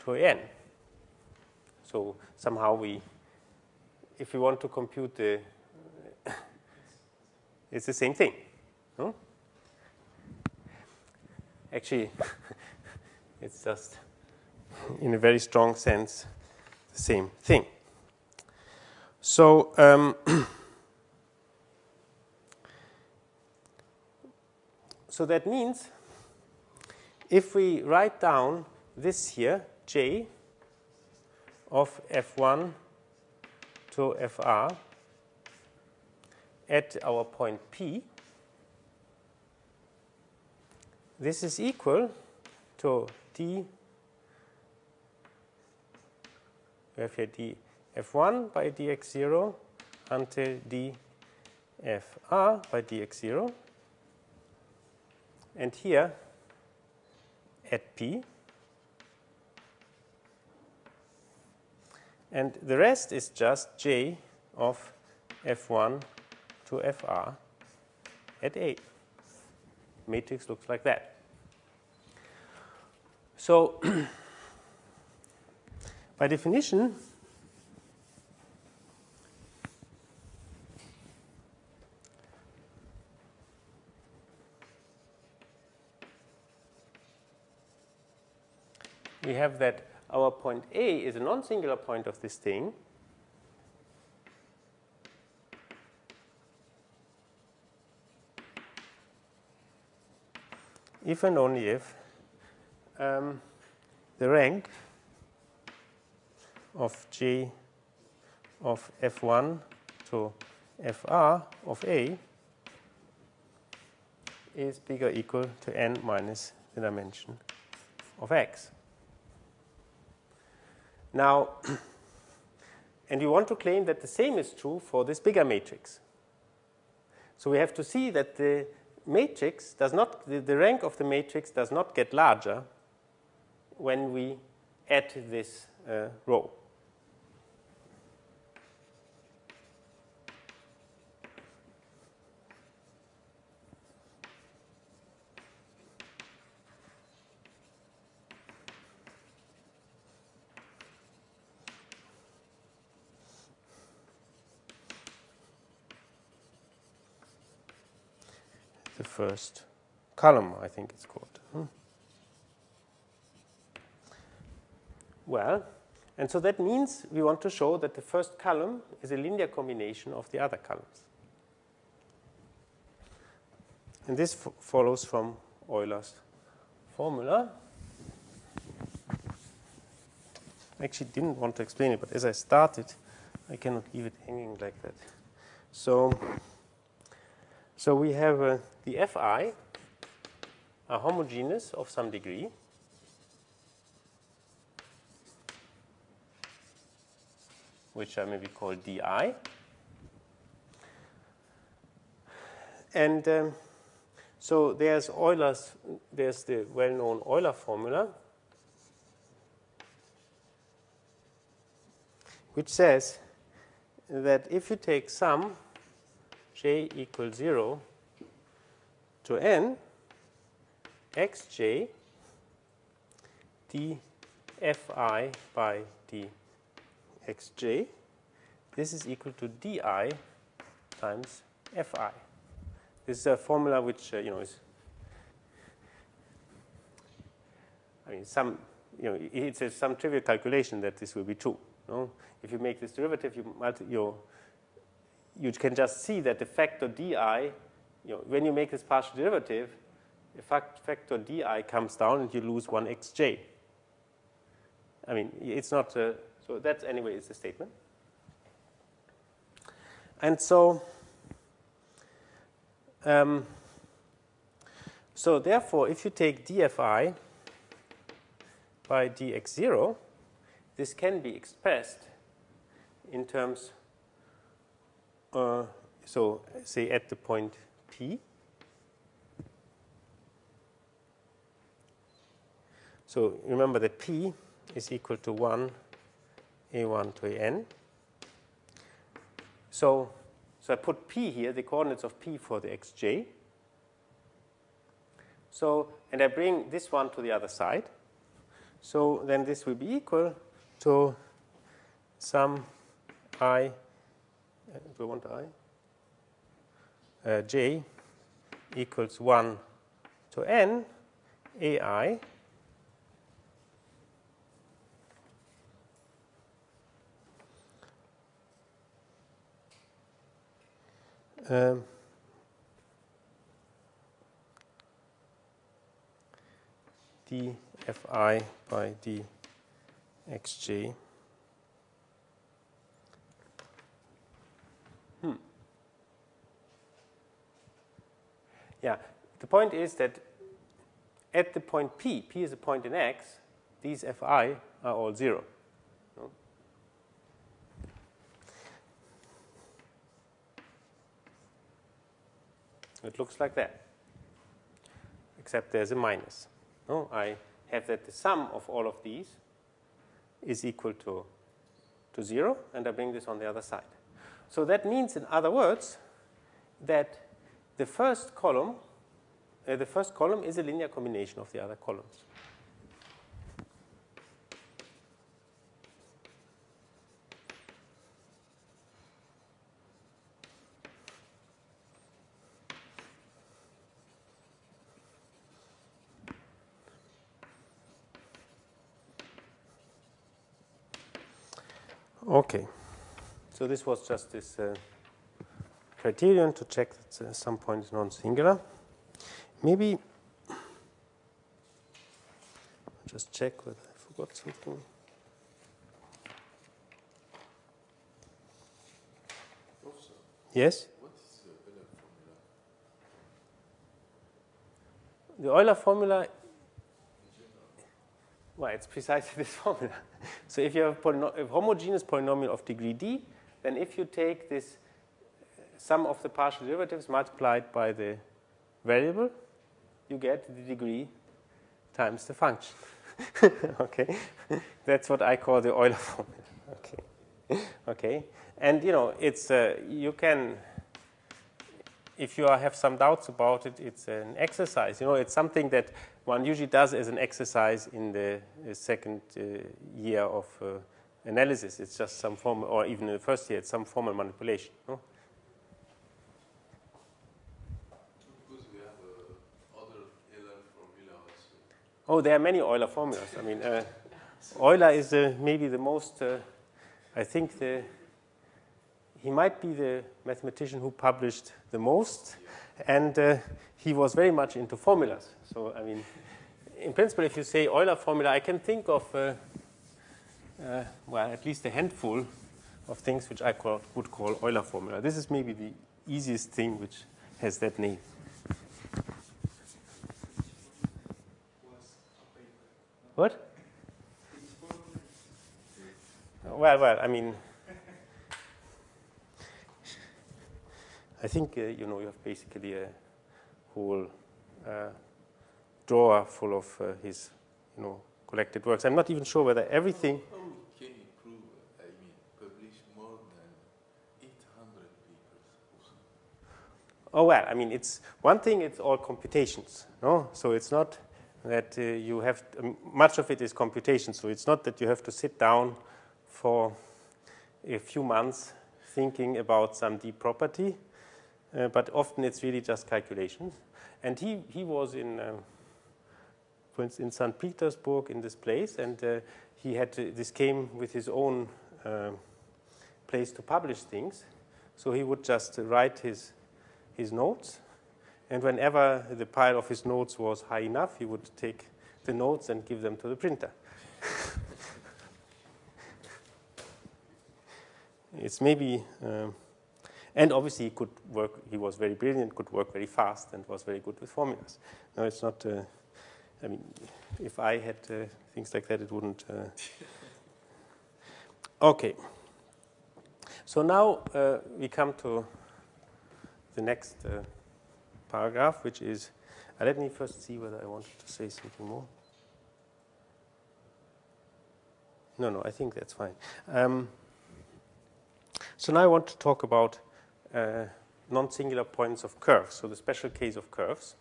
to an. So somehow we, if we want to compute the, it's the same thing. No? Actually, it's just, in a very strong sense, the same thing. So, um, so that means if we write down this here, j of f1 to fr at our point P, this is equal to d we have here d f1 by dx0 until d fr by dx0 and here at p and the rest is just j of f1 to fr at a matrix looks like that. So, by definition, have that our point A is a non-singular point of this thing if and only if um, the rank of G of F1 to Fr of A is bigger or equal to n minus the dimension of x. Now, and you want to claim that the same is true for this bigger matrix. So we have to see that the matrix does not, the, the rank of the matrix does not get larger when we add this uh, row. First column, I think it's called. Hmm. Well, and so that means we want to show that the first column is a linear combination of the other columns. And this follows from Euler's formula. I actually didn't want to explain it, but as I started, I cannot leave it hanging like that. So, so we have uh, the Fi a homogeneous of some degree. which I maybe call di. And um, so there's Euler's, there's the well-known Euler formula, which says that if you take sum j equals 0 to n, xj dfi by dxj, this is equal to di times fi. This is a formula which, uh, you know, is, I mean, some, you know, it's a, some trivial calculation that this will be true. No? If you make this derivative, you, multi, you, you can just see that the factor di, you know, when you make this partial derivative, the factor di comes down and you lose 1 xj. I mean, it's not, uh, so that's anyway is the statement. And so, um, so therefore, if you take dfi by dx0, this can be expressed in terms, uh, so say at the point p. So remember that p is equal to 1 a1 to an. So so I put p here, the coordinates of p for the xj. So, and I bring this one to the other side. So then this will be equal to sum i, do I want i? Uh, j equals 1 to n ai um, dfi by dxj. Yeah, the point is that at the point P, P is a point in X, these Fi are all zero. It looks like that, except there's a minus. No, I have that the sum of all of these is equal to, to 0, and I bring this on the other side. So that means, in other words, that the first column, uh, the first column is a linear combination of the other columns. Okay. So this was just this uh, criterion to check that some point is non-singular. Maybe just check whether I forgot something. Yes? what is the Euler formula The Euler formula, well, it's precisely this formula. So if you have a homogeneous polynomial of degree d, then if you take this sum of the partial derivatives multiplied by the variable, you get the degree times the function. okay, that's what I call the Euler formula. Okay, okay, and you know it's uh, you can if you have some doubts about it, it's an exercise. You know, it's something that one usually does as an exercise in the second uh, year of uh, analysis. It's just some form, or even in the first year, it's some formal manipulation. Because we have Oh, there are many Euler formulas. I mean, uh, Euler is uh, maybe the most, uh, I think, the, he might be the mathematician who published the most, and uh, he was very much into formulas. So, I mean, in principle, if you say Euler formula, I can think of, uh, uh, well, at least a handful of things which I call, would call Euler formula. This is maybe the easiest thing which has that name. What? Well, well, I mean, I think uh, you know you have basically a whole uh, drawer full of uh, his, you know, collected works. I'm not even sure whether everything. How can you prove, I mean, publish more than 800 papers? Oh well, I mean, it's one thing. It's all computations, no. So it's not that uh, you have um, much of it is computation. So it's not that you have to sit down for a few months thinking about some deep property, uh, but often it's really just calculations. And he he was in. Instance, in St. Petersburg in this place, and uh, he had to, this came with his own uh, place to publish things. So he would just write his his notes, and whenever the pile of his notes was high enough, he would take the notes and give them to the printer. it's maybe, um, and obviously he could work. He was very brilliant, could work very fast, and was very good with formulas. No, it's not. Uh, I mean, if I had uh, things like that, it wouldn't. Uh... Okay. So now uh, we come to the next uh, paragraph, which is. Uh, let me first see whether I wanted to say something more. No, no, I think that's fine. Um, so now I want to talk about uh, non-singular points of curves, so the special case of curves.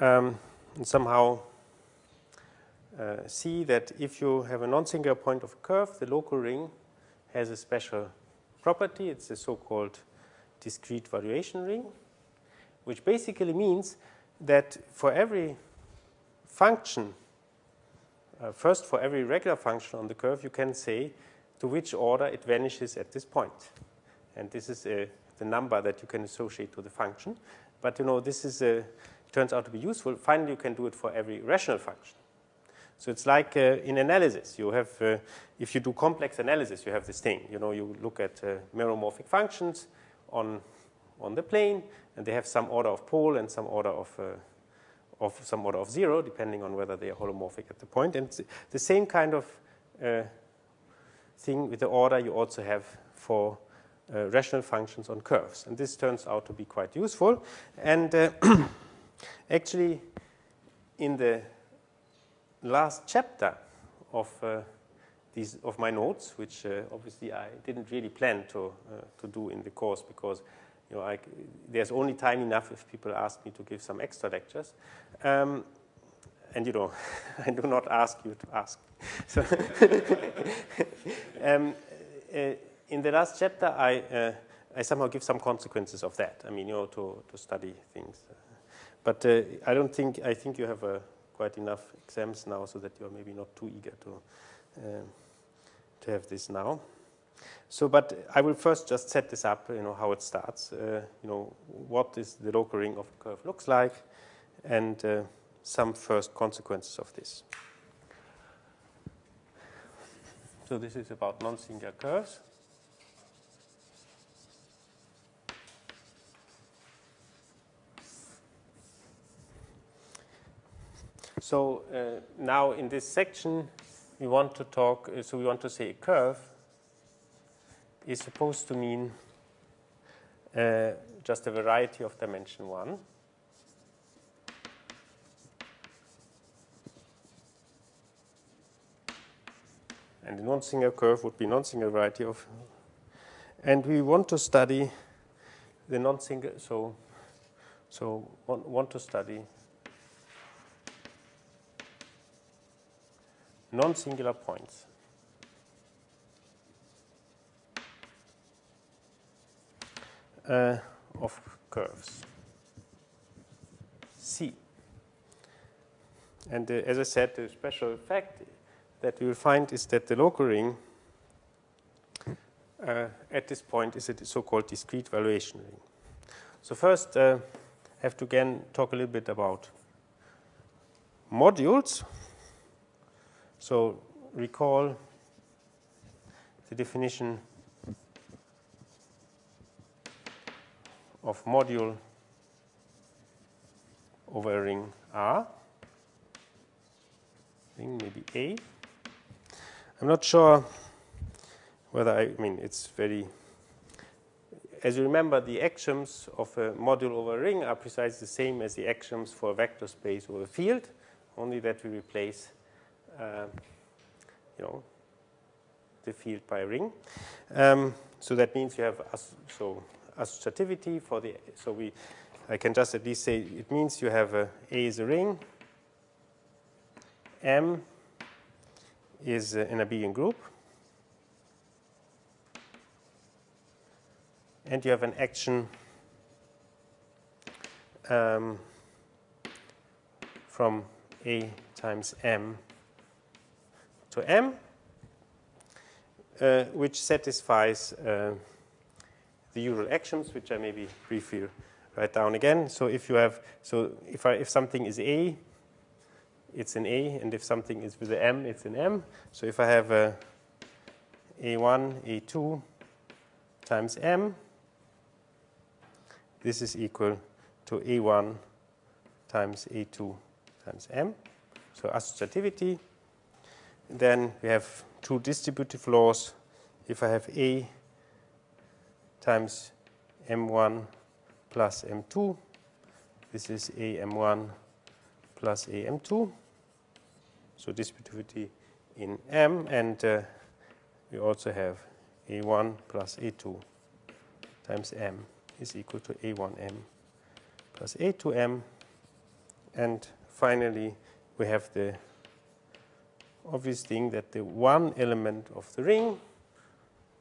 Um, and somehow uh, see that if you have a non-singular point of curve, the local ring has a special property. It's a so-called discrete valuation ring, which basically means that for every function, uh, first for every regular function on the curve, you can say to which order it vanishes at this point. And this is uh, the number that you can associate to the function. But you know, this is a turns out to be useful, finally you can do it for every rational function. So it's like uh, in analysis. You have, uh, if you do complex analysis, you have this thing. You know, you look at uh, meromorphic functions on on the plane, and they have some order of pole and some order of uh, of some order of zero, depending on whether they are holomorphic at the point. And the same kind of uh, thing with the order you also have for uh, rational functions on curves. And this turns out to be quite useful. And Actually, in the last chapter of uh, these of my notes, which uh, obviously I didn't really plan to uh, to do in the course because you know I, there's only time enough if people ask me to give some extra lectures. Um, and you know, I do not ask you to ask. So, um, uh, in the last chapter, I uh, I somehow give some consequences of that. I mean, you know, to to study things. But uh, I don't think, I think you have uh, quite enough exams now so that you're maybe not too eager to, uh, to have this now. So, but I will first just set this up, you know, how it starts, uh, you know, what is the local ring of a curve looks like, and uh, some first consequences of this. So this is about non-singular curves. So uh, now in this section, we want to talk, uh, so we want to say a curve is supposed to mean uh, just a variety of dimension 1. And a non-singular curve would be non-singular variety of. And we want to study the non-singular, so, so want, want to study non-singular points. Uh, of curves. C. And uh, as I said, the special fact that we will find is that the local ring uh, at this point is a so-called discrete valuation ring. So first, uh, I have to again talk a little bit about modules. So recall the definition of module over ring R, ring maybe A. I'm not sure whether I, I mean it's very as you remember the axioms of a module over a ring are precisely the same as the axioms for a vector space over a field only that we replace uh, you know the field by a ring um, so that means you have so associativity for the so we I can just at least say it means you have a, a is a ring M is an abelian group and you have an action um, from A times M to M, uh, which satisfies uh, the usual actions, which I maybe briefly write down again. So if you have, so if I, if something is A, it's an A, and if something is with an M, it's an M. So if I have a A1, A2 times M, this is equal to A1 times A2 times M. So associativity. Then we have two distributive laws. If I have A times M1 plus M2, this is AM1 plus AM2. So distributivity in M, and uh, we also have A1 plus A2 times M is equal to A1m plus A2m. And finally, we have the obvious thing that the one element of the ring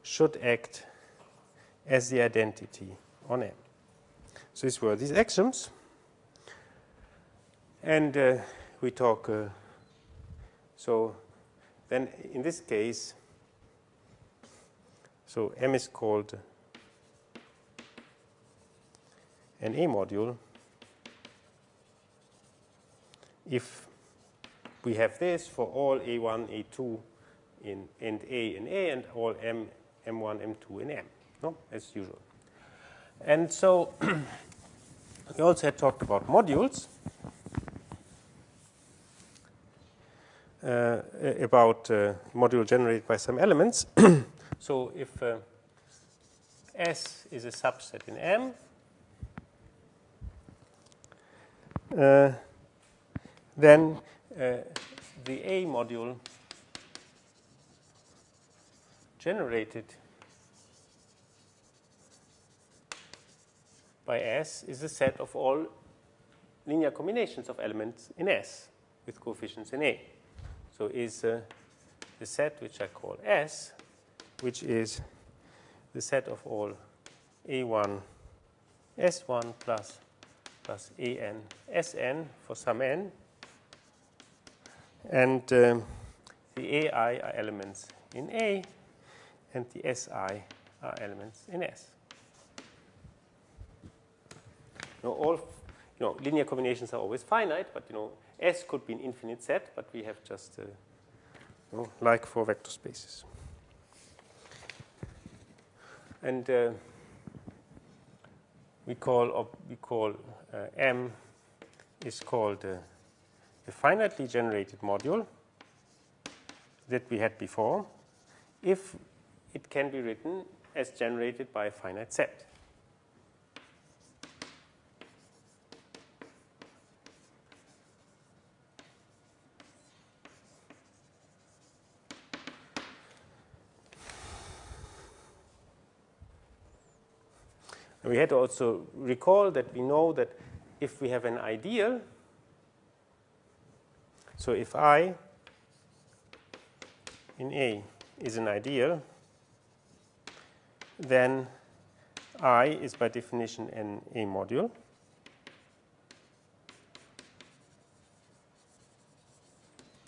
should act as the identity on M. So these were these axioms. And uh, we talk, uh, so then in this case, so M is called an A module if we have this for all A1, A2 in and A in A and all M, M1, M2 in M, no? as usual. And so we also had talked about modules, uh, about uh, module generated by some elements. so if uh, S is a subset in M, uh, then uh, the A module generated by S is a set of all linear combinations of elements in S with coefficients in A. So is uh, the set which I call S, which is the set of all A1 S1 plus plus an Sn for some n. And uh, the ai are elements in A, and the si are elements in S. Now, all you know, linear combinations are always finite, but you know, S could be an infinite set, but we have just uh, you know, like for vector spaces. And uh, we call we call uh, M is called uh, the finitely generated module that we had before if it can be written as generated by a finite set. And we had to also recall that we know that if we have an ideal, so if I in A is an ideal, then I is by definition an A module.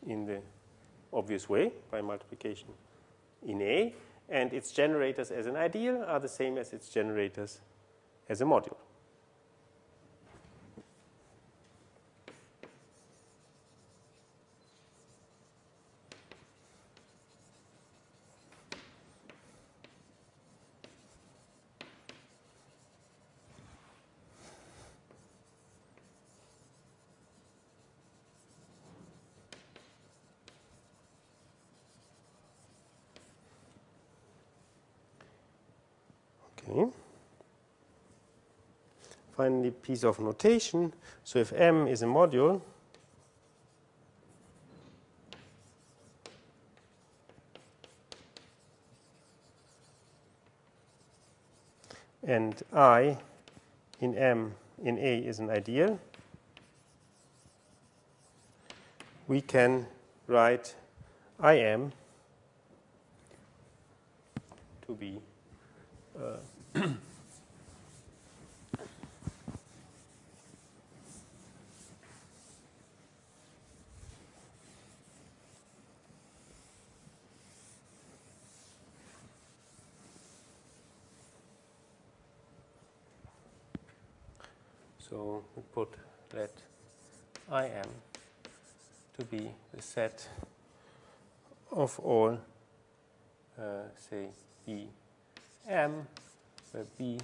in the obvious way by multiplication in A, and its generators as an ideal are the same as its generators as a module. Okay. Finally, piece of notation. So if M is a module, and I in M in A is an ideal, we can write IM to be uh, so we put let IM to be the set of all, uh, say, B M, where B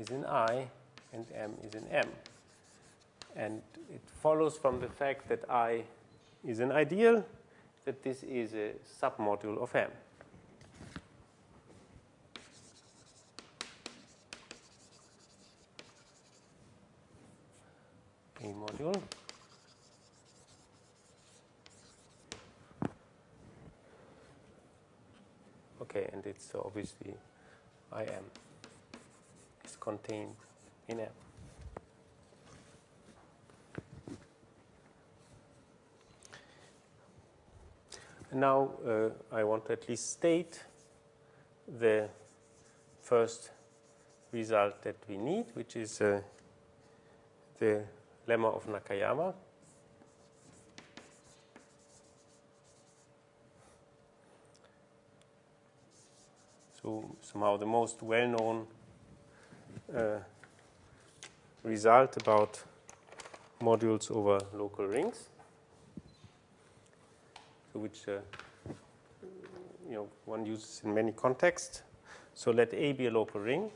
is in I and M is in M. And it follows from the fact that I is an ideal that this is a submodule of M. A Okay, and it's obviously I am is contained in M. Now uh, I want to at least state the first result that we need, which is uh, the lemma of Nakayama. So somehow the most well-known uh, result about modules over local rings, so which uh, you know one uses in many contexts. So let A be a local ring.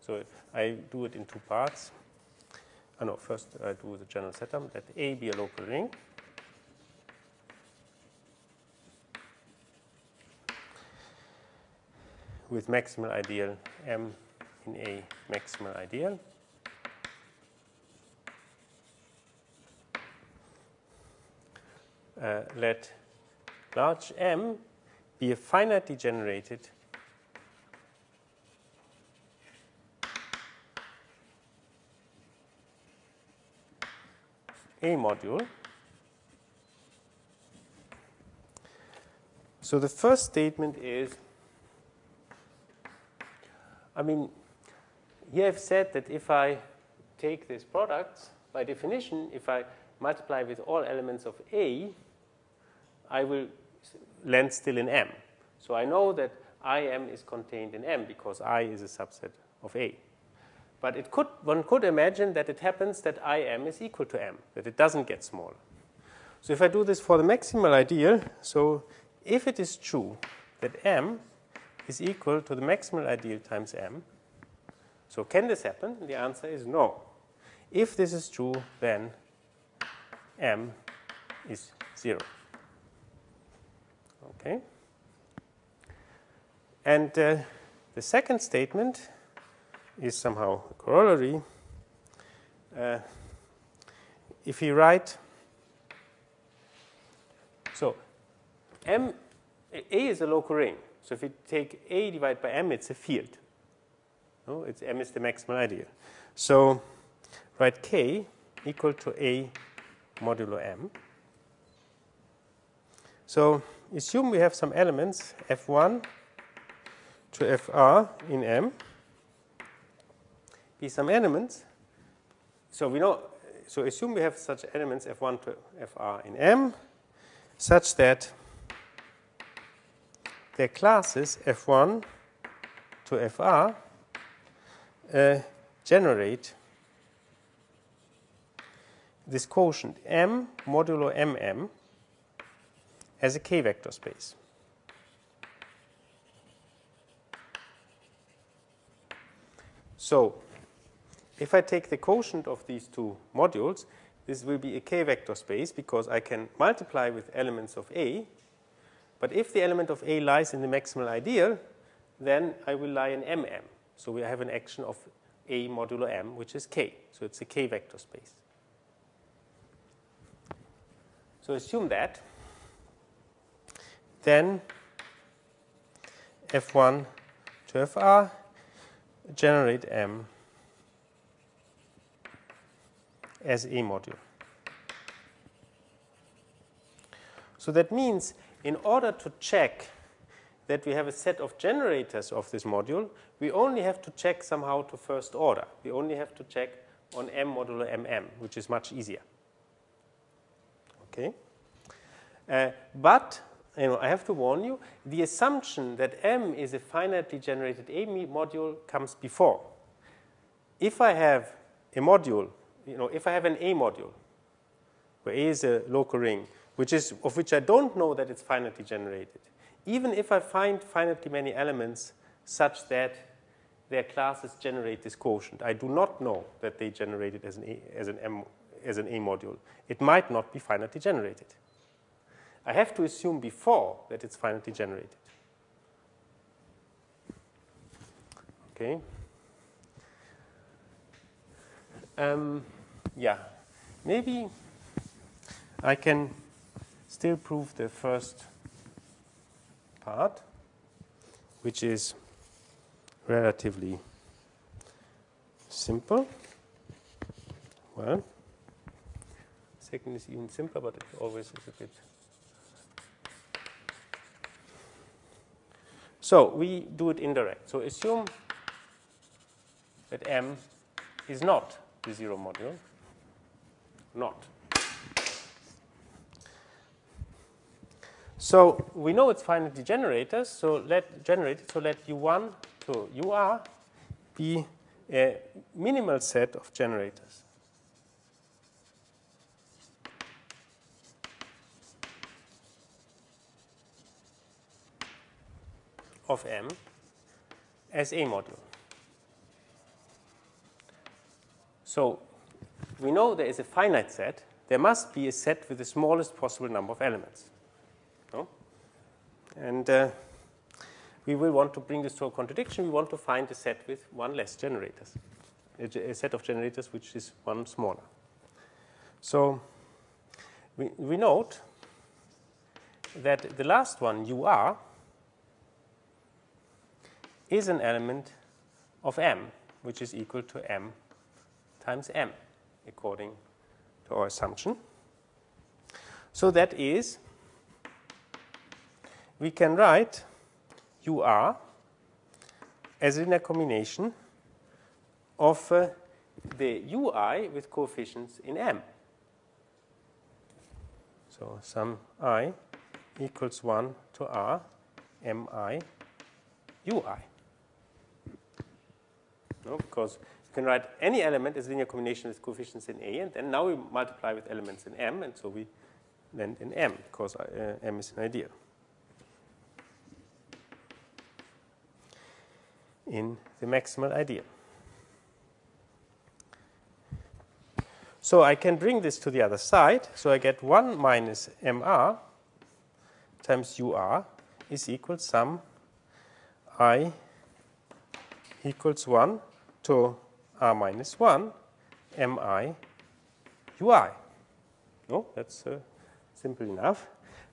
So I do it in two parts. I know first I do the general setup. Let A be a local ring. with maximal ideal M in A maximal ideal. Uh, let large M be a finitely generated A module. So the first statement is I mean, here I've said that if I take these products, by definition, if I multiply with all elements of A, I will land still in M. So I know that IM is contained in M because I is a subset of A. But it could, one could imagine that it happens that IM is equal to M, that it doesn't get smaller. So if I do this for the maximal ideal, so if it is true that M is equal to the maximal ideal times m. So can this happen? The answer is no. If this is true, then m is 0. Okay? And uh, the second statement is somehow a corollary. Uh, if you write, so M, A is a local ring. So if you take A divided by M, it's a field. No, it's M is the maximal ideal. So write K equal to A modulo M. So assume we have some elements F1 to FR in M. Be some elements. So we know. So assume we have such elements F1 to FR in M, such that their classes f1 to fr uh, generate this quotient m modulo mm as a k vector space. So, if I take the quotient of these two modules, this will be a k vector space because I can multiply with elements of A. But if the element of A lies in the maximal ideal, then I will lie in MM. So we have an action of A modulo M, which is K. So it's a K vector space. So assume that. Then F1 to FR generate M a module. So that means in order to check that we have a set of generators of this module, we only have to check somehow to first order. We only have to check on M modulo MM, which is much easier. Okay? Uh, but you know, I have to warn you, the assumption that M is a finitely generated A module comes before. If I have a module, you know, if I have an A module, where A is a local ring, which is, of which I don't know that it's finitely generated, even if I find finitely many elements such that their classes generate this quotient, I do not know that they generate it as an A, as an M, as an A module. It might not be finitely generated. I have to assume before that it's finitely generated. Okay. Um, yeah, maybe I can still prove the first part, which is relatively simple. Well, second is even simpler, but it always is a bit So we do it indirect. So assume that M is not the zero module, not. So we know it's finitely generators, so let generated, so let U1 to UR be a minimal set of generators. of M as a module. So we know there is a finite set. There must be a set with the smallest possible number of elements. No? And uh, we will want to bring this to a contradiction. We want to find a set with one less generators, a, a set of generators which is one smaller. So we, we note that the last one, UR, is an element of M, which is equal to M times M, according to our assumption. So that is, we can write UR as in a combination of uh, the UI with coefficients in M. So sum i equals 1 to r mi ui. No, because can write any element as linear combination with coefficients in A, and then now we multiply with elements in M, and so we land in M, because uh, M is an ideal. In the maximal ideal. So I can bring this to the other side. So I get 1 minus mr times ur is equal sum i equals 1 to r minus 1 mi ui. No, that's uh, simple enough.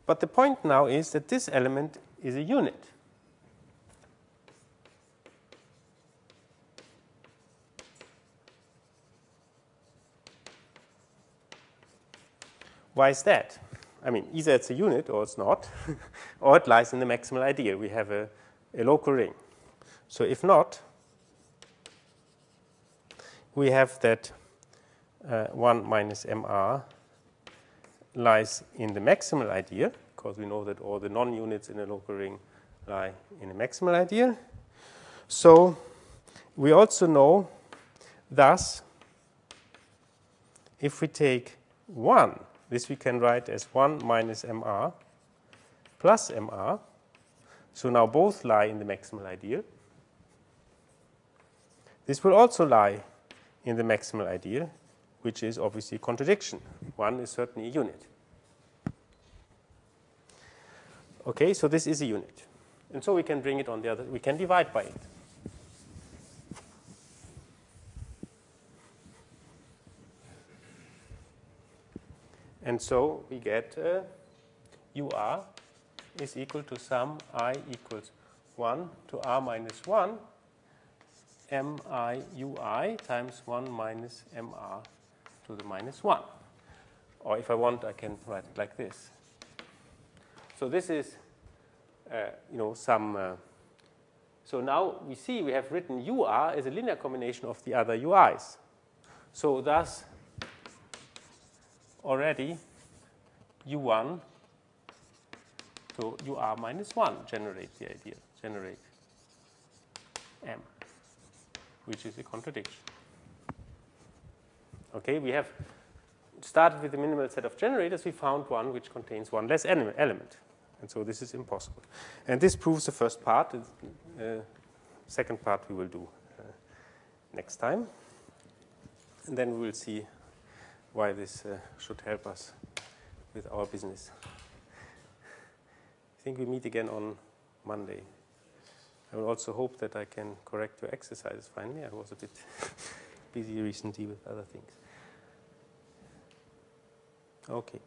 But the point now is that this element is a unit. Why is that? I mean, either it's a unit or it's not, or it lies in the maximal ideal. We have a, a local ring. So if not, we have that uh, 1 minus mr lies in the maximal ideal, because we know that all the non-units in a local ring lie in a maximal ideal. So we also know, thus, if we take 1, this we can write as 1 minus mr plus mr. So now both lie in the maximal ideal. This will also lie in the maximal ideal, which is obviously a contradiction. 1 is certainly a unit. Okay, so this is a unit. And so we can bring it on the other, we can divide by it. And so we get uh, UR is equal to sum i equals 1 to r minus 1 mi ui times 1 minus mr to the minus 1. Or if I want, I can write it like this. So this is, uh, you know, some. Uh, so now we see we have written ur as a linear combination of the other ui's. So thus, already u1 to ur minus 1 generate the ideal, generate m, which is a contradiction. Okay, we have started with a minimal set of generators. We found one which contains one less element. And so this is impossible. And this proves the first part. The uh, second part we will do uh, next time. And then we will see why this uh, should help us with our business. I think we meet again on Monday. I will also hope that I can correct your exercises finally. I was a bit busy recently with other things. Okay.